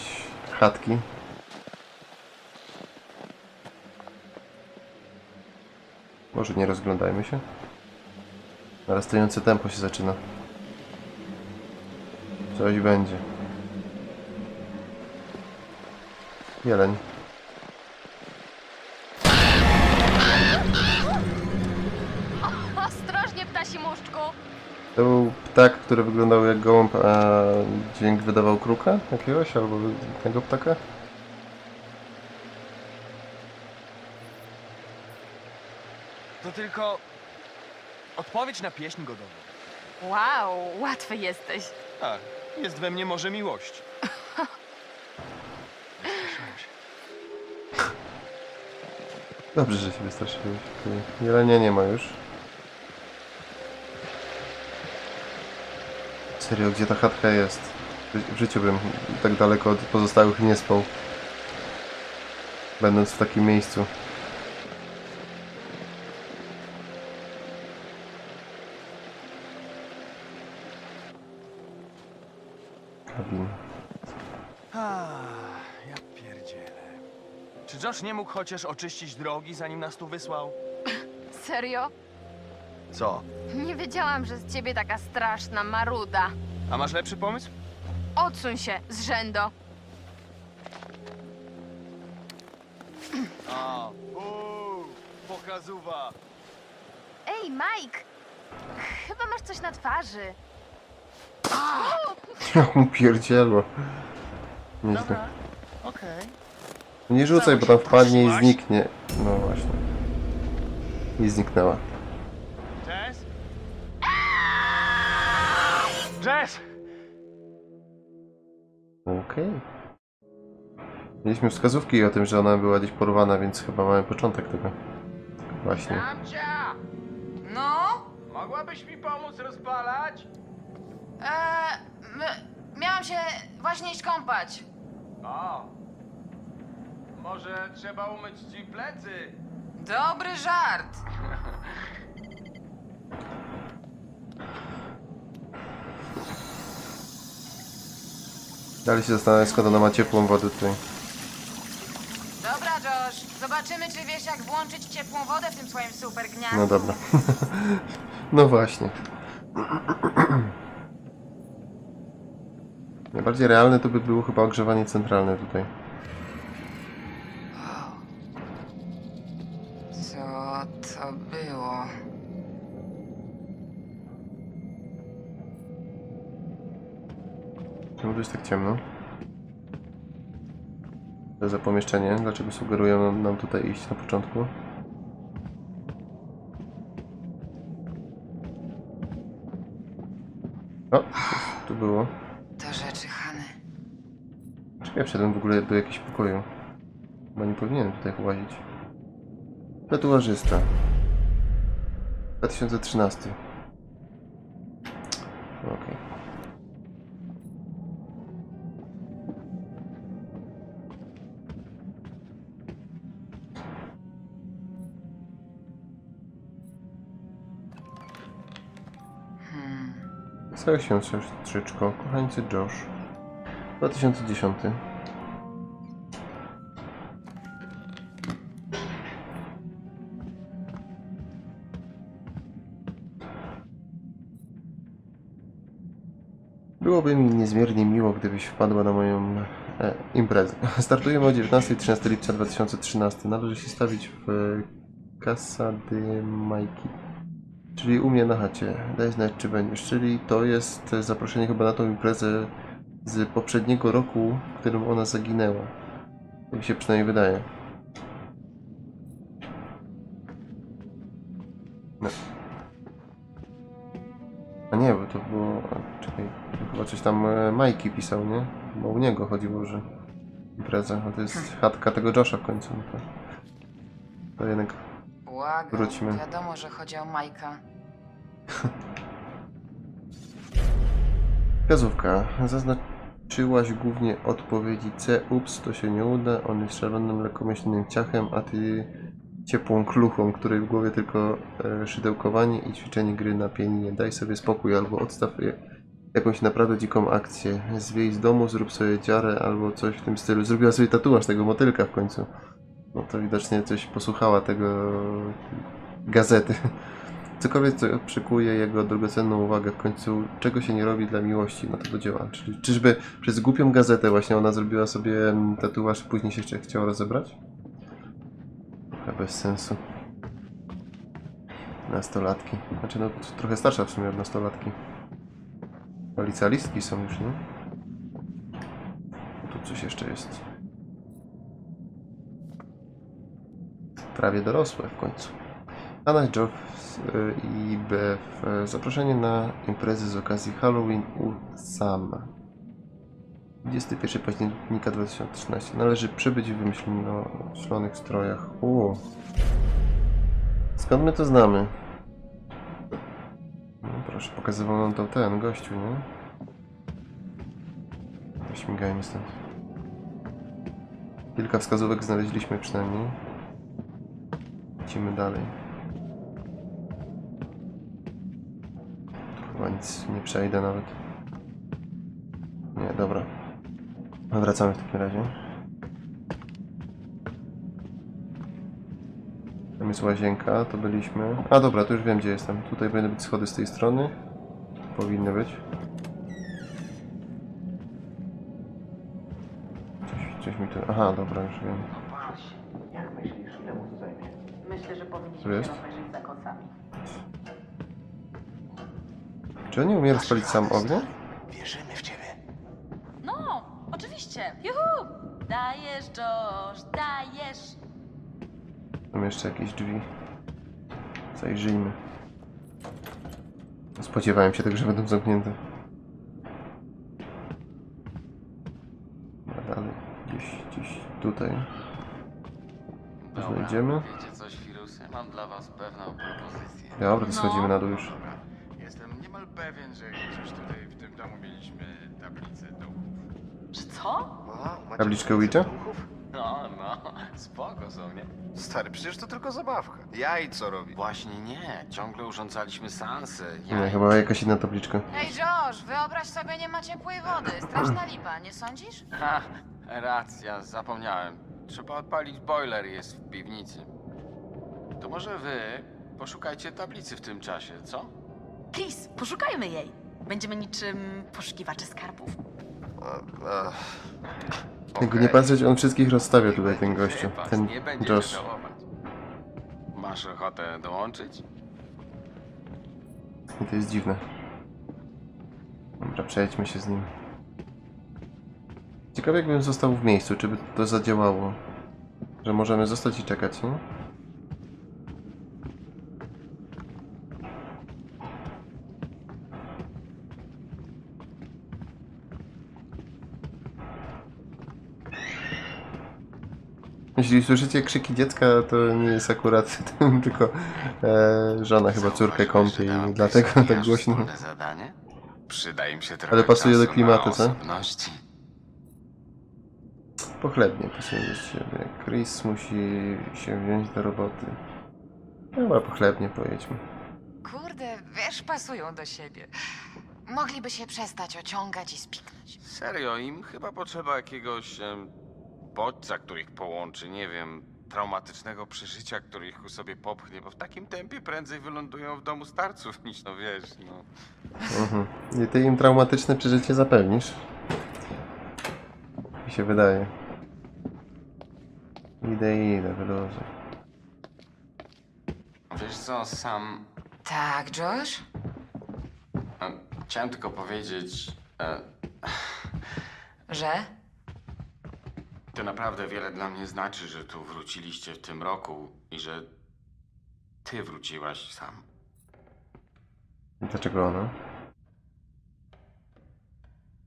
chatki? Może nie rozglądajmy się? Narastające tempo się zaczyna. Coś będzie. Jeleń. To był ptak, który wyglądał jak gołąb, a dźwięk wydawał kruka jakiegoś albo innego ptaka? To tylko odpowiedź na pieśń godową. Wow, łatwy jesteś. Tak, jest we mnie może miłości. Wystraszyłem się. Dobrze, że się wystraszyłeś. Jelenia nie ma już. Serio, gdzie ta chatka jest? W- życiu bym tak daleko od pozostałych nie spał. Będąc w takim miejscu. Kabin. Ja pierdzielę. Czy Josh nie mógł chociaż oczyścić drogi, zanim nas tu wysłał? Serio? Co? Nie wiedziałam, że z ciebie taka straszna maruda. A masz lepszy pomysł? Odsuń się, zrzędo. A, uuu, pokazuwa. Ej, Mike! Chyba masz coś na twarzy. Ja mu pierdzielło. Nieźle. okej. Nie rzucaj, bo tam wpadnie i zniknie. No właśnie. I zniknęła. Jess! Okej. Mieliśmy wskazówki o tym, że ona była gdzieś porwana, więc chyba mamy początek tego. Właśnie. Amcia! No? Mogłabyś mi pomóc rozpalać? Eee, m- miałam się właśnie iść kąpać. O! Może trzeba umyć ci plecy? Dobry żart. Dalej się zastanawiam, skąd ona ma ciepłą wodę tutaj. Dobra, Josh. Zobaczymy, czy wiesz, jak włączyć ciepłą wodę w tym swoim super gniazdku. No dobra. no właśnie. Najbardziej realne to by było chyba ogrzewanie centralne tutaj. Jest tak ciemno? To za pomieszczenie? Dlaczego sugerują nam, nam tutaj iść na początku? O, tu było. To rzeczy Hany. Czekaj, ja wszedłem w ogóle do jakiegoś pokoju. Chyba nie powinienem tutaj włazić. Tatuażysta. 2013. Okej. Hmm. Całe się siostrzyczko, kochańcy Josh. 2010. Byłoby mi niezmiernie miło, gdybyś wpadła na moją e, imprezę. Startujemy o 19.13 lipca 2013. Należy się stawić w Casa de Majki. Czyli u mnie na chacie. Daj znać, czy będziesz. Czyli to jest zaproszenie chyba na tą imprezę z poprzedniego roku, w którym ona zaginęła. Tak mi się przynajmniej wydaje. No. A nie, bo to było... a, Czekaj, to chyba coś tam e, Majki pisał, nie? Bo u niego chodziło, że impreza. A to jest chatka tego Josha w końcu. No to, to jednak Błagam. Wróćmy. Wiadomo, że chodzi o Majka. Wskazówka. Zaznaczyłaś głównie odpowiedzi C. Ups, to się nie uda. On jest szalonym, lekkomyślnym ciachem, a ty ciepłą kluchą, której w głowie tylko e, szydełkowanie i ćwiczenie gry na pianinie. Daj sobie spokój albo odstaw je, jakąś naprawdę dziką akcję. Zwiej z domu, zrób sobie dziarę albo coś w tym stylu. Zrobiła sobie tatuaż tego motylka w końcu. No to widocznie coś posłuchała tego gazety. Cokolwiek, co przykuje jego drogocenną uwagę w końcu, czego się nie robi dla miłości, no to do dzieła. Czyli czyżby przez głupią gazetę właśnie ona zrobiła sobie mm, tatuaż i później się jeszcze chciała rozebrać? Trochę bez sensu. Nastolatki. Znaczy no trochę starsza w sumie od nastolatki. Licealistki są już, nie? Tu coś jeszcze jest. Prawie dorosłe w końcu. Anna Job y, i BF. Zaproszenie na imprezy z okazji Halloween u Sama. 21 października 2013. Należy przybyć w wymyślonych strojach. U. Skąd my to znamy? No proszę, pokazywał nam to ten gościu, nie? Śmigajmy stąd. Kilka wskazówek znaleźliśmy przynajmniej. Lecimy dalej. Chyba nic nie przejdę nawet. Nie, dobra. Wracamy w takim razie. Tam jest łazienka, to byliśmy. A dobra, to już wiem gdzie jestem. Tutaj powinny być schody z tej strony. Powinny być. Coś, coś mi tu... Aha, dobra, już wiem. Myślę, że Tu powinniśmy jest? się rozejrzeć za kocami. Czy on nie umie rozpalić sam ognia? Wierzymy w ciebie. No, oczywiście. Juhu! Dajesz, Josh, dajesz. Tam jeszcze jakieś drzwi. Zajrzyjmy. Spodziewałem się tego, że będą zamknięte. A dalej. Gdzieś, gdzieś tutaj. Znajdziemy. Wiecie coś, Wirusy? Mam dla was pewną propozycję. Dobra, to schodzimy na dół już. Pewien, że gdzieś tutaj w tym domu mieliśmy tablicę duchów. Że co? Macie Tabliczkę Ouija? duchów? No, no, spoko są, nie? Stary, przecież to tylko zabawka. Jaj, co robi? Właśnie nie, ciągle urządzaliśmy seansy. Nie, chyba jakaś inna tabliczka. Ej, Josh, wyobraź sobie, nie ma ciepłej wody. Straszna lipa, nie sądzisz? Ha, racja, zapomniałem. Trzeba odpalić boiler, jest w piwnicy. To może wy poszukajcie tablicy w tym czasie, co? Chris, poszukajmy jej. Będziemy niczym poszukiwacze skarbów. Jakby nie patrzeć, on wszystkich rozstawia tutaj, ten gościu. Ten nie będziecie Josh. żałować. Masz ochotę dołączyć? I to jest dziwne. Dobra, przejdźmy się z nim. Ciekawe jakbym został w miejscu, czy by to zadziałało. Że możemy zostać i czekać, nie? Jeśli słyszycie krzyki dziecka, to nie jest akurat tylko e, żona chyba córkę kąpie i dlatego tak głośno. Zadanie? Przyda im się trochę Ale pasuje do czasu klimatu, co? osobności. Pochlebnie pasuje do siebie. Chris musi się wziąć do roboty. Chyba pochlebnie pojedźmy. Kurde, wiesz, pasują do siebie. Mogliby się przestać ociągać i spiknąć. Serio, im chyba potrzeba jakiegoś em, bodźca, który ich połączy, nie wiem, traumatycznego przeżycia, który ich ku sobie popchnie, bo w takim tempie prędzej wylądują w domu starców niż, no wiesz, no. Mhm. I ty im traumatyczne przeżycie zapewnisz? Mi się wydaje. Idę, idę, wyluzuj. Wiesz co, sam... Tak, Josh? em, Chciałem tylko powiedzieć, e, Że? To naprawdę wiele dla mnie znaczy, że tu wróciliście w tym roku i że ty wróciłaś sam. Dlaczego ona?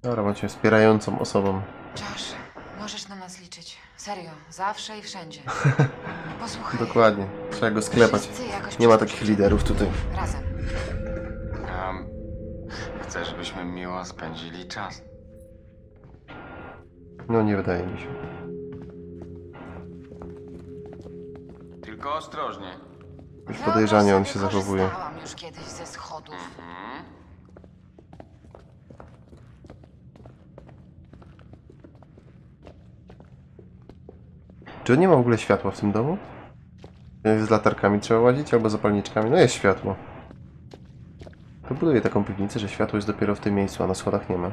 Dobra, bądźmy wspierającą osobą. Josh, możesz na nas liczyć. Serio, zawsze i wszędzie. Posłuchaj. Dokładnie. Trzeba go sklepać. Wszyscy jakoś Nie ma takich liderów tutaj. Razem. Um, chcę, żebyśmy miło spędzili czas. No nie wydaje mi się. Tylko ostrożnie. Już podejrzanie on się zachowuje. korzystałam już kiedyś ze schodów. Mhm. Czy nie ma w ogóle światła w tym domu? Z latarkami trzeba łazić albo zapalniczkami? No jest światło. To buduję taką piwnicę, że światło jest dopiero w tym miejscu, a na schodach nie ma.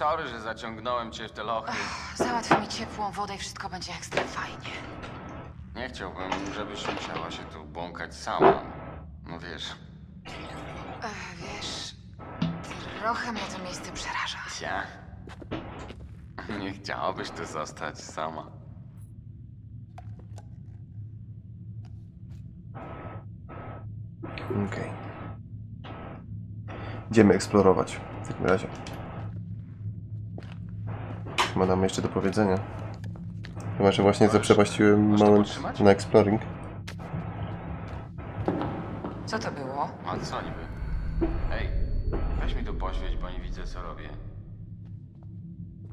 Sorry, że zaciągnąłem cię w te lochy. Załatw mi ciepłą wodę i wszystko będzie ekstra fajnie. Nie chciałbym, żebyś musiała się tu błąkać sama. No wiesz, Ech, wiesz, trochę mnie to miejsce przeraża. ja. Nie chciałabyś tu zostać sama. Okej. Idziemy eksplorować w takim razie. Ma nam jeszcze do powiedzenia. Chyba, że właśnie zaprzepaściłem moment na exploring. Co to było? A co niby? Ej, weź mi tu poświeć, bo nie widzę, co robię.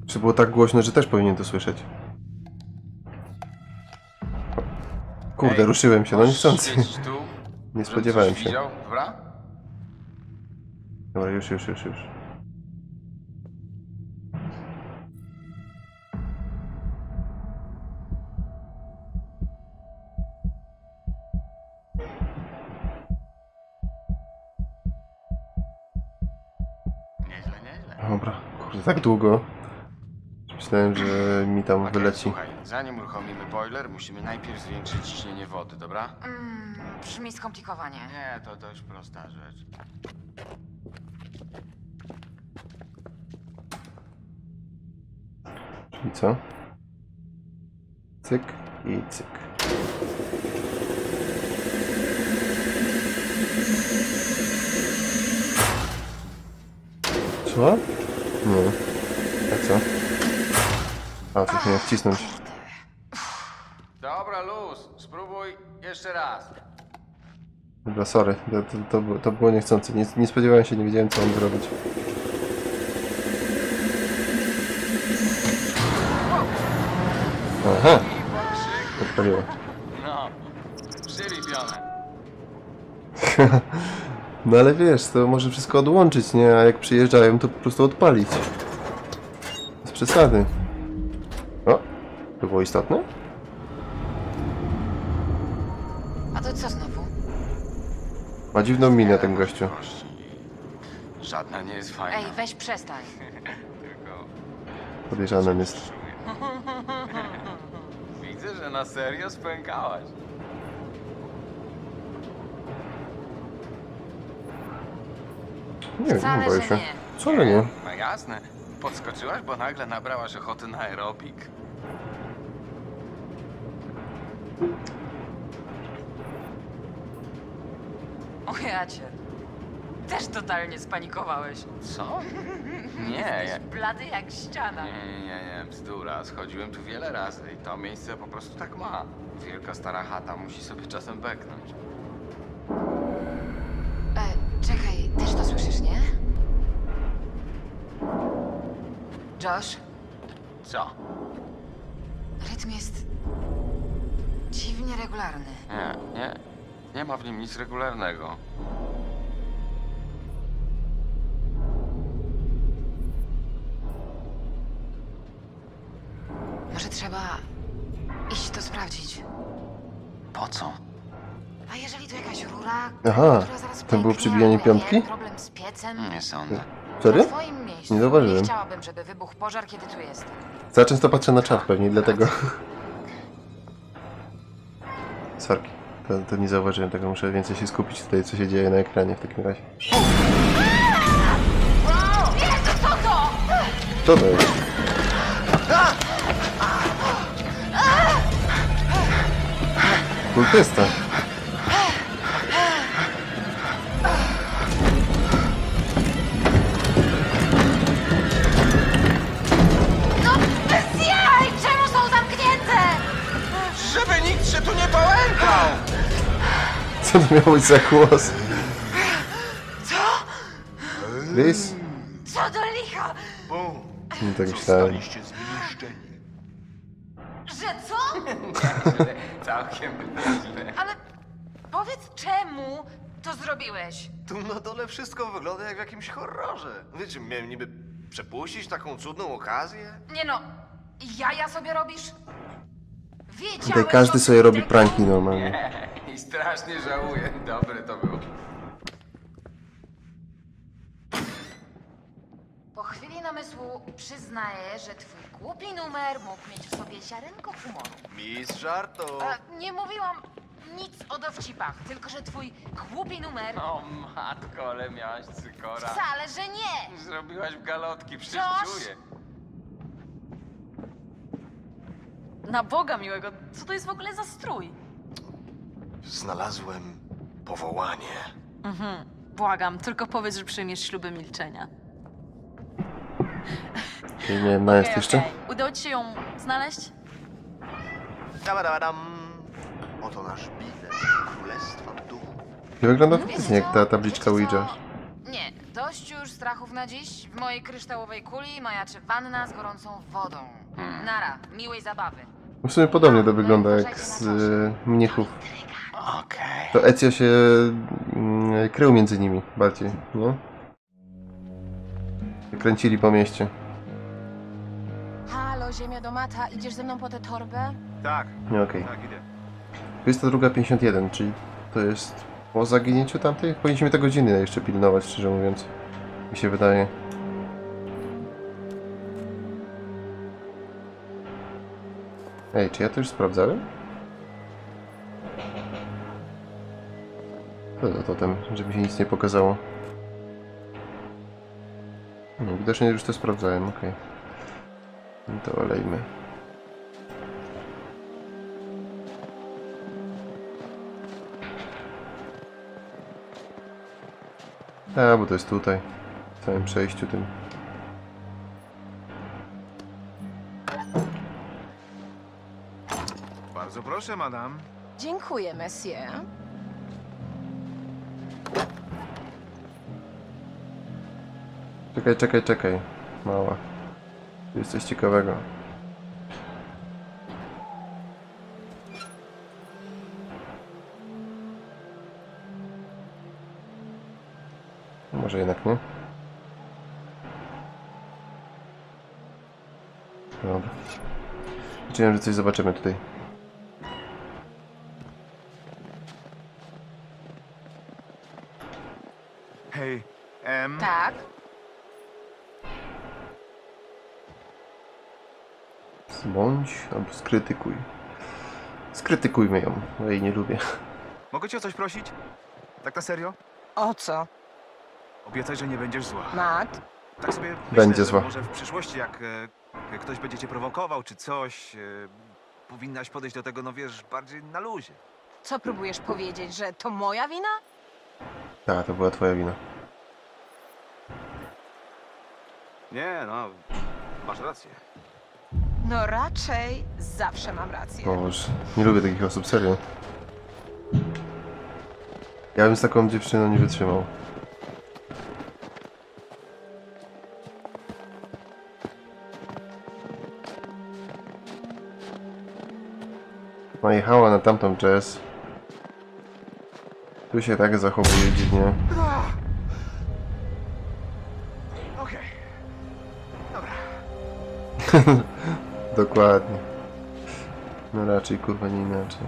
Czy było tak głośno, że też powinien to słyszeć? Kurde, Ej, ruszyłem się, no niechcący. tu, Nie spodziewałem się. Widział, dobra? Dobra, już, już, już, już. Tak długo. Myślałem, że mi tam Okej, wyleci. słuchaj, zanim uruchomimy boiler, musimy najpierw zwiększyć ciśnienie wody, dobra? Mm, brzmi skomplikowanie. Nie, to dość prosta rzecz. Czyli co? Cyk i cyk. Co? Nie. A co? A, coś miałem wcisnąć. Dobra, luz, spróbuj jeszcze raz. Dobra, sorry. To, to, to, było- to było niechcące. Nie, nie spodziewałem się, nie wiedziałem co mam zrobić. Aha, odpaliło. No, przylipione. No ale wiesz, to może wszystko odłączyć, nie? A jak przyjeżdżają, to po prostu odpalić. Z przesady. O, to było istotne? A to co znowu? Ma dziwną minę ten gościu. Żadna nie jest fajna. Ej, weź przestań. Tylko Podejrzanym jest. widzę, że na serio spękałaś. Nie Wcale, boję się. nie. Wcale nie. No jasne. Podskoczyłaś, bo nagle nabrałaś ochoty na aerobik. O jacie. Też totalnie spanikowałeś. Co? Nie, ja... Jesteś blady jak ściana. Nie, nie, nie, nie, bzdura. Schodziłem tu wiele razy i to miejsce po prostu tak ma. Wielka stara chata musi sobie czasem beknąć. Nie? Josh, Co? rytm jest dziwnie regularny. Nie, nie. Nie ma w nim nic regularnego. Może trzeba iść to sprawdzić. Po co? A jeżeli to jakaś rura, Aha, która zaraz to było pęknie, przybijanie piątki? wiem, problem z piecem? Nie sądzę. Serio? Na twoim miejscu Nie zauważyłem. nie chciałabym, żeby wybuchł pożar, kiedy tu jestem. Za często patrzę na czat pewnie, dlatego. Sorki. To, to nie zauważyłem tego, muszę więcej się skupić tutaj, co się dzieje na ekranie w takim razie. Jezu, co to? Co to jest? Kultysta. Co to miało być za głos? Co? Chris? Co do licha? Nie tak myślałem. zniszczeni. Że co? Całkiem nieźle. Ale powiedz, czemu to zrobiłeś? Tu na dole wszystko wygląda jak w jakimś horrorze. Wiecie, miałem niby przepuścić taką cudną okazję? Nie no, jaja sobie robisz? Tutaj każdy sobie robi pranki normalnie. I strasznie żałuję. Dobre to było. Po chwili namysłu przyznaję, że twój głupi numer mógł mieć w sobie ziarenko humoru. Mistrz żartu. E, nie mówiłam nic o dowcipach, tylko że twój głupi numer... O matko, ale miałaś cykora. Wcale, że nie! Zrobiłaś w galotki, przecież Josh! czuję. Na Boga miłego, co to jest w ogóle za strój? Znalazłem powołanie. Mhm. Błagam, tylko powiedz, że przyjmiesz śluby milczenia. Nie ma jest Okej, jeszcze? okej. Udało ci się ją znaleźć? Dabadabadam. Oto nasz bilet Królestwa Duchu. Nie wygląda Wiecie faktycznie jak co? ta tabliczka Wiecie co? Ouija. Nie, dość już strachów na dziś. W mojej kryształowej kuli majaczy wanna z gorącą wodą. Nara, miłej zabawy. W sumie podobnie to wygląda jak z y, mnichów. Okej. To Ezio się mm, krył między nimi bardziej, nie? Kręcili po mieście. Halo, ziemia do mata, idziesz ze mną po tę torbę? Tak, Nie, okej. tak, idę. 22.51, czyli to jest po zaginięciu tamtej? Powinniśmy te godziny jeszcze pilnować, szczerze mówiąc. Mi się wydaje. Ej, czy ja to już sprawdzałem? Co za totem, żeby się nic nie pokazało. Nie, widocznie już to sprawdzałem, okej. No To olejmy. A, bo to jest tutaj. W całym przejściu tym. Proszę, madam. Dziękuję, Messie. Czekaj, czekaj, czekaj. Mała. Tu jest coś ciekawego. Może jednak nie? Dobra. Liczyłem, że coś zobaczymy tutaj. Hej, em, Tak? Zbądź albo skrytykuj. Skrytykujmy ją, bo jej nie lubię. mogę cię o coś prosić? Tak na serio? O co? Obiecaj, że nie będziesz zła. Matt, Tak sobie Będzie myślę, że zła. Może w przyszłości, jak, e, jak ktoś będzie cię prowokował czy coś, e, powinnaś podejść do tego, no wiesz, bardziej na luzie. co próbujesz powiedzieć, że to moja wina? Tak, to była twoja wina. Nie, no, masz rację. No raczej zawsze mam rację. Boże, nie lubię takich osób, serio. Ja bym z taką dziewczyną nie wytrzymał. Najechała na tamtą jazz. Tu się tak zachowuje dziwnie. Okej. Dobra. Dokładnie. No raczej kurwa nie inaczej.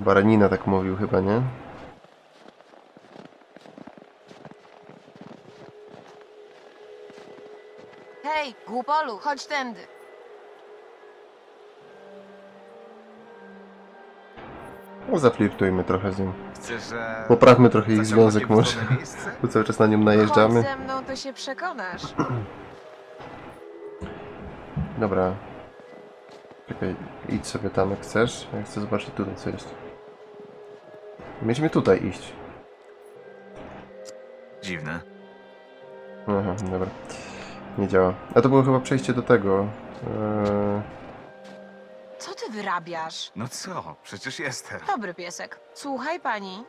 Baranina tak mówił chyba, nie? Hej, głupolu, chodź tędy. No zaflirtujmy trochę z. Chcesz, że... Poprawmy trochę ich związek może. Tu cały czas na nią Chodź najeżdżamy. ze mną, to się przekonasz. Dobra. Czekaj, idź sobie tam jak chcesz. Ja chcę zobaczyć tutaj co jest. Mieliśmy tutaj iść. Dziwne. Aha, dobra. Nie działa. A to było chyba przejście do tego. Eee, Co ty wyrabiasz? No co, przecież jestem. Dobry piesek. Słuchaj pani.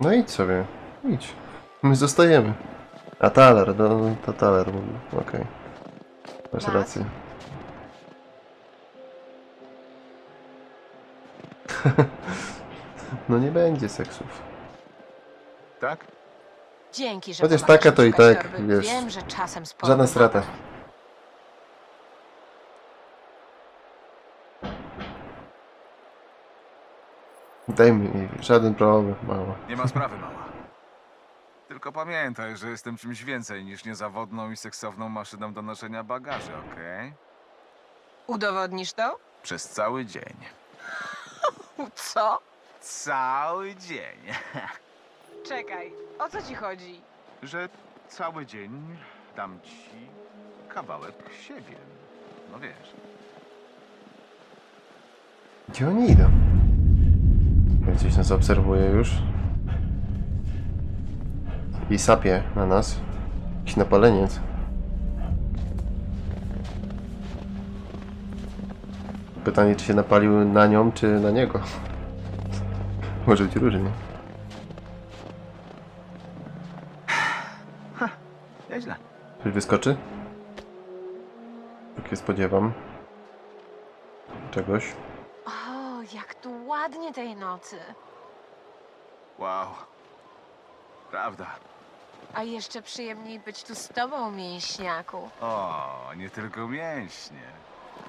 No idź sobie. Idź. My zostajemy. A taler, no, to taler. Okej. Masz Masz? rację. no nie będzie seksów. Tak? Dzięki, że Chociaż pomagasz taka to i szukać tak, torby. wiesz, Wiem, że czasem sporo Żadna strata. Daj mi żaden problem, mała. Nie ma sprawy, mała. Tylko pamiętaj, że jestem czymś więcej niż niezawodną i seksowną maszyną do noszenia bagaży, okej? Udowodnisz to? Przez cały dzień. Co? Cały dzień. Czekaj, o co ci chodzi? Że cały dzień dam ci kawałek siebie. No wiesz. Gdzie oni idą? Gdzieś nas obserwuje już. I sapie na nas. Jakiś napaleniec. Pytanie, czy się napalił na nią, czy na niego. Może być różnie. Nieźle. Coś wyskoczy? Tak się spodziewam. Czegoś. O, jak tu ładnie tej nocy. Wow. Prawda. A jeszcze przyjemniej być tu z tobą, mięśniaku. O, nie tylko mięśnie.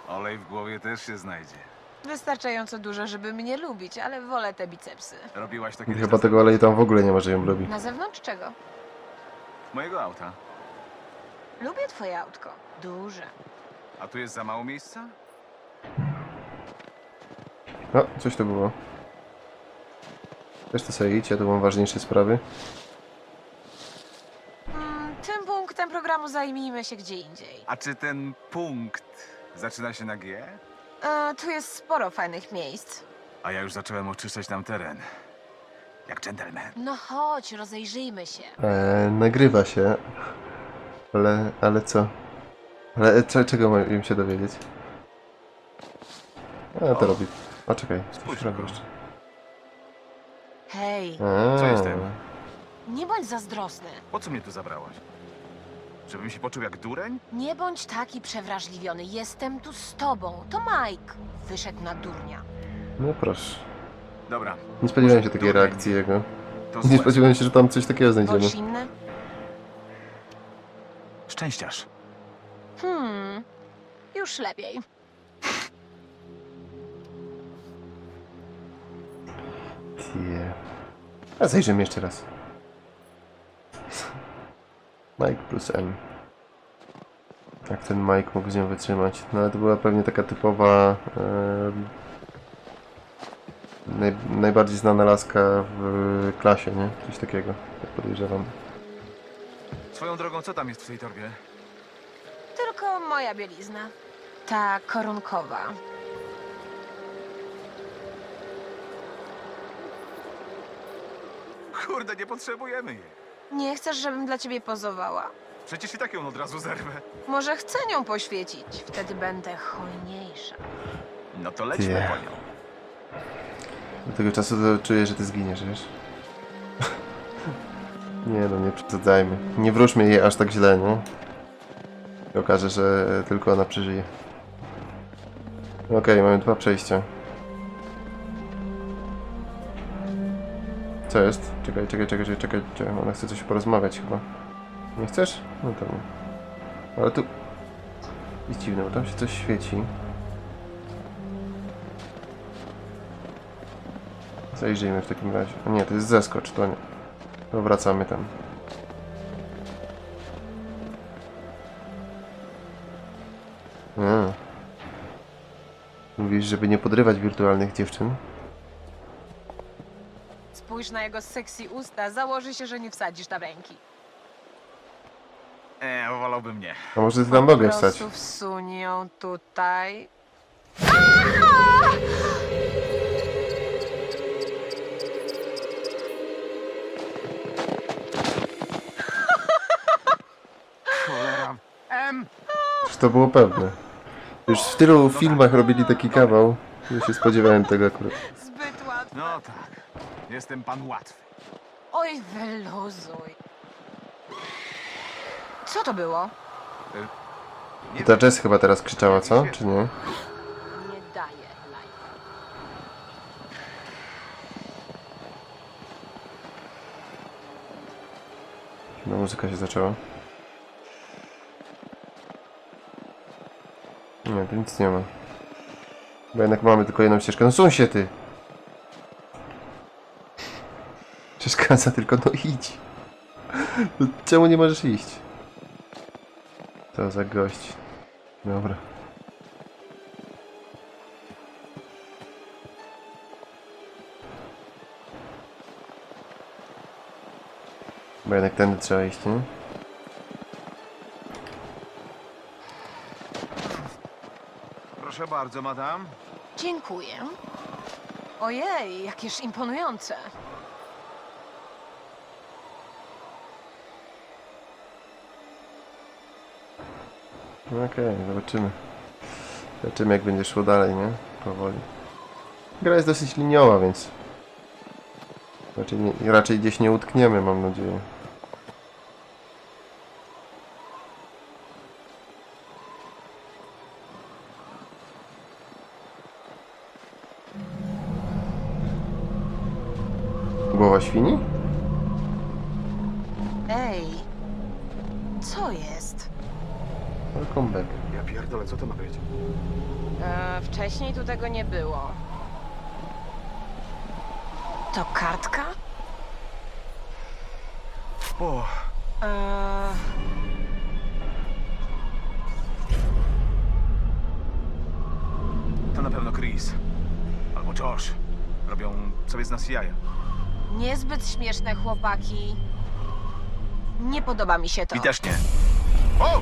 Olej w głowie też się znajdzie. Wystarczająco dużo, żeby mnie lubić, ale wolę te bicepsy. Robiłaś to kiedyś Chyba na tego oleju tam w ogóle nie ma, że ją lubi. Na zewnątrz czego? mojego auta. Lubię twoje autko. Duże. A tu jest za mało miejsca? O, coś to było. Też to sobie idź, ja tu mam ważniejsze sprawy. Mm, tym punktem programu zajmijmy się gdzie indziej. A czy ten punkt zaczyna się na G? E, tu jest sporo fajnych miejsc. A ja już zacząłem oczyszczać tam teren. Jak dżentelmen. No chodź, rozejrzyjmy się. Eee, nagrywa się. Ale, ale co? Ale e, cze- czego mam się dowiedzieć? A, to O. robi. O, czekaj. Spójrz Spójrz tylko. jeszcze. Hej, A, Co jestem? nie bądź zazdrosny. Po co mnie tu zabrałaś? Żebym się poczuł jak dureń? Nie bądź taki przewrażliwiony. Jestem tu z tobą. To Mike. Wyszedł na durnia. No proszę. Dobra. Nie spodziewałem się takiej reakcji jego. To Nie złe. spodziewałem się, że tam coś takiego znajdziemy. Szczęściarz. Hmm, już lepiej. Tie. A zajrzymy jeszcze raz. Mike plus M. Jak ten Mike mógł z nią wytrzymać? No ale to była pewnie taka typowa... naj, najbardziej znana laska w klasie, nie? Coś takiego, tak podejrzewam. Swoją drogą, co tam jest w tej torbie? Tylko moja bielizna. Ta koronkowa. Kurde, nie potrzebujemy jej. Nie chcesz, żebym dla ciebie pozowała? Przecież i tak ją od razu zerwę. Może chcę nią poświecić. Wtedy będę hojniejsza. No to lećmy Nie. po nią. Do tego czasu to czuję, że ty zginiesz, wiesz? Nie no, nie przesadzajmy. Nie wróżmy jej aż tak źle, nie? I okaże, że tylko ona przeżyje. Okej, mamy dwa przejścia. Co jest? Czekaj, czekaj, czekaj, czekaj, czekaj, czekaj. Ona chce coś porozmawiać chyba. Nie chcesz? No to nie. Ale tu... Jest dziwne, bo tam się coś świeci. Zajrzyjmy w takim razie. A nie, to jest zeskocz, to nie. To wracamy tam. A. Mówisz, żeby nie podrywać wirtualnych dziewczyn? Spójrz na jego sexy usta. Założy się, że nie wsadzisz tam ręki. E, wolałbym nie. A może ty tam nogę Po wstać? prostu wsuń ją tutaj. Cholera. To było pewne? Już w tylu filmach robili taki kawał, że się spodziewałem tego akurat. Zbyt łatwo. No tak. Jestem pan łatwy. Oj, wyluzuj. Co to było? Nie Ta Jess chyba teraz krzyczała, co? Czy nie? Nie daję lajka. No muzyka się zaczęła. Nie, tu nic nie ma. Bo jednak mamy tylko jedną ścieżkę. No się ty! Przeszkadza tylko, no idź. No, czemu nie możesz iść? To za gość. Dobra. Bo jednak tędy trzeba iść, nie? Proszę bardzo, madam. Dziękuję. Ojej, jakież imponujące. No Okej, zobaczymy. Zobaczymy jak będzie szło dalej, nie? Powoli. Gra jest dosyć liniowa, więc... Raczej, nie, raczej gdzieś nie utkniemy, mam nadzieję. Śmieszne chłopaki. Nie podoba mi się to. I też nie. O!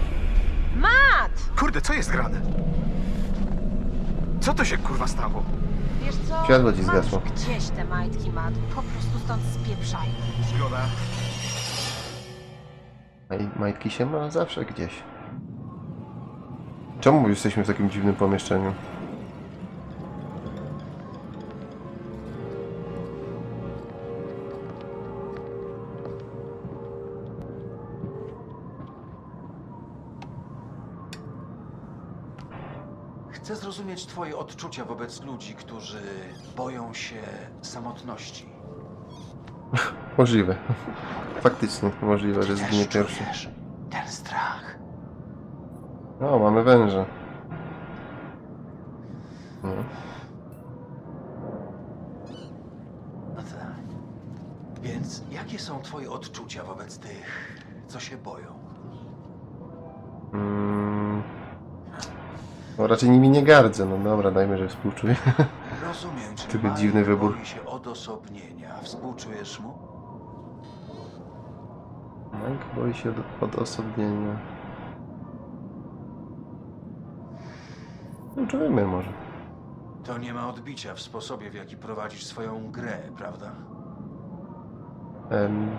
Matt! Kurde, co jest grane? Co to się kurwa stało? Wiesz co? Światło ci Masz zgasło. gdzieś te majtki, Matt. Po prostu stąd spieprzaj. Zgoda. Maj, majtki się ma zawsze gdzieś. Czemu jesteśmy w takim dziwnym pomieszczeniu? Zrozumieć Twoje odczucia wobec ludzi, którzy boją się samotności. Możliwe. Faktycznie, możliwe, że zginie pierwszy. czujesz ten strach. No, mamy węża. No. No tak. Więc jakie są Twoje odczucia wobec tych, co się boją? Mm. No raczej nimi nie gardzę, no dobra, dajmy, że współczuję. Rozumiem, czy Tylko dziwny wybór. boi się odosobnienia. Współczujesz mu? Mike boi się od, odosobnienia. No, czujemy może. To nie ma odbicia w sposobie, w jaki prowadzisz swoją grę, prawda? Em,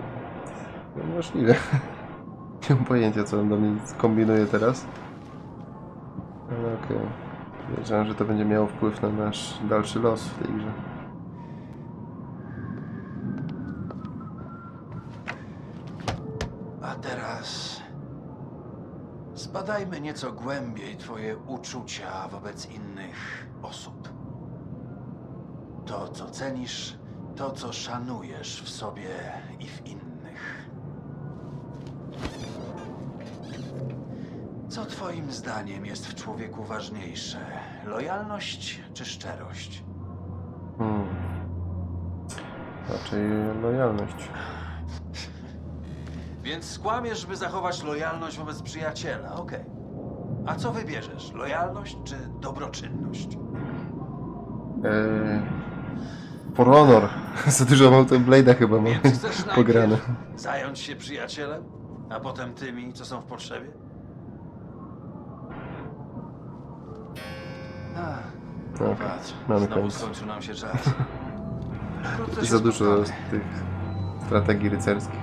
no możliwe. Nie mam pojęcia, co on do mnie kombinuje teraz. Okej. Wiedziałem, że to będzie miało wpływ na nasz dalszy los w tej grze. A teraz zbadajmy nieco głębiej Twoje uczucia wobec innych osób. To, co cenisz, to, co szanujesz w sobie i w innych. Co Twoim zdaniem jest w człowieku ważniejsze? Lojalność czy szczerość? Hmm. Raczej lojalność. Więc skłamiesz, by zachować lojalność wobec przyjaciela, okej. A co wybierzesz? Lojalność czy dobroczynność? Eee, For Honor. Za dużo Mountain Blade'a chyba mam Więc chcesz pograne. najpierw zająć się przyjacielem, a potem tymi, co są w potrzebie? Ach, Okej, patrz, mamy znowu koniec. skończył nam się czas. Za dużo spotkamy. tych strategii rycerskich.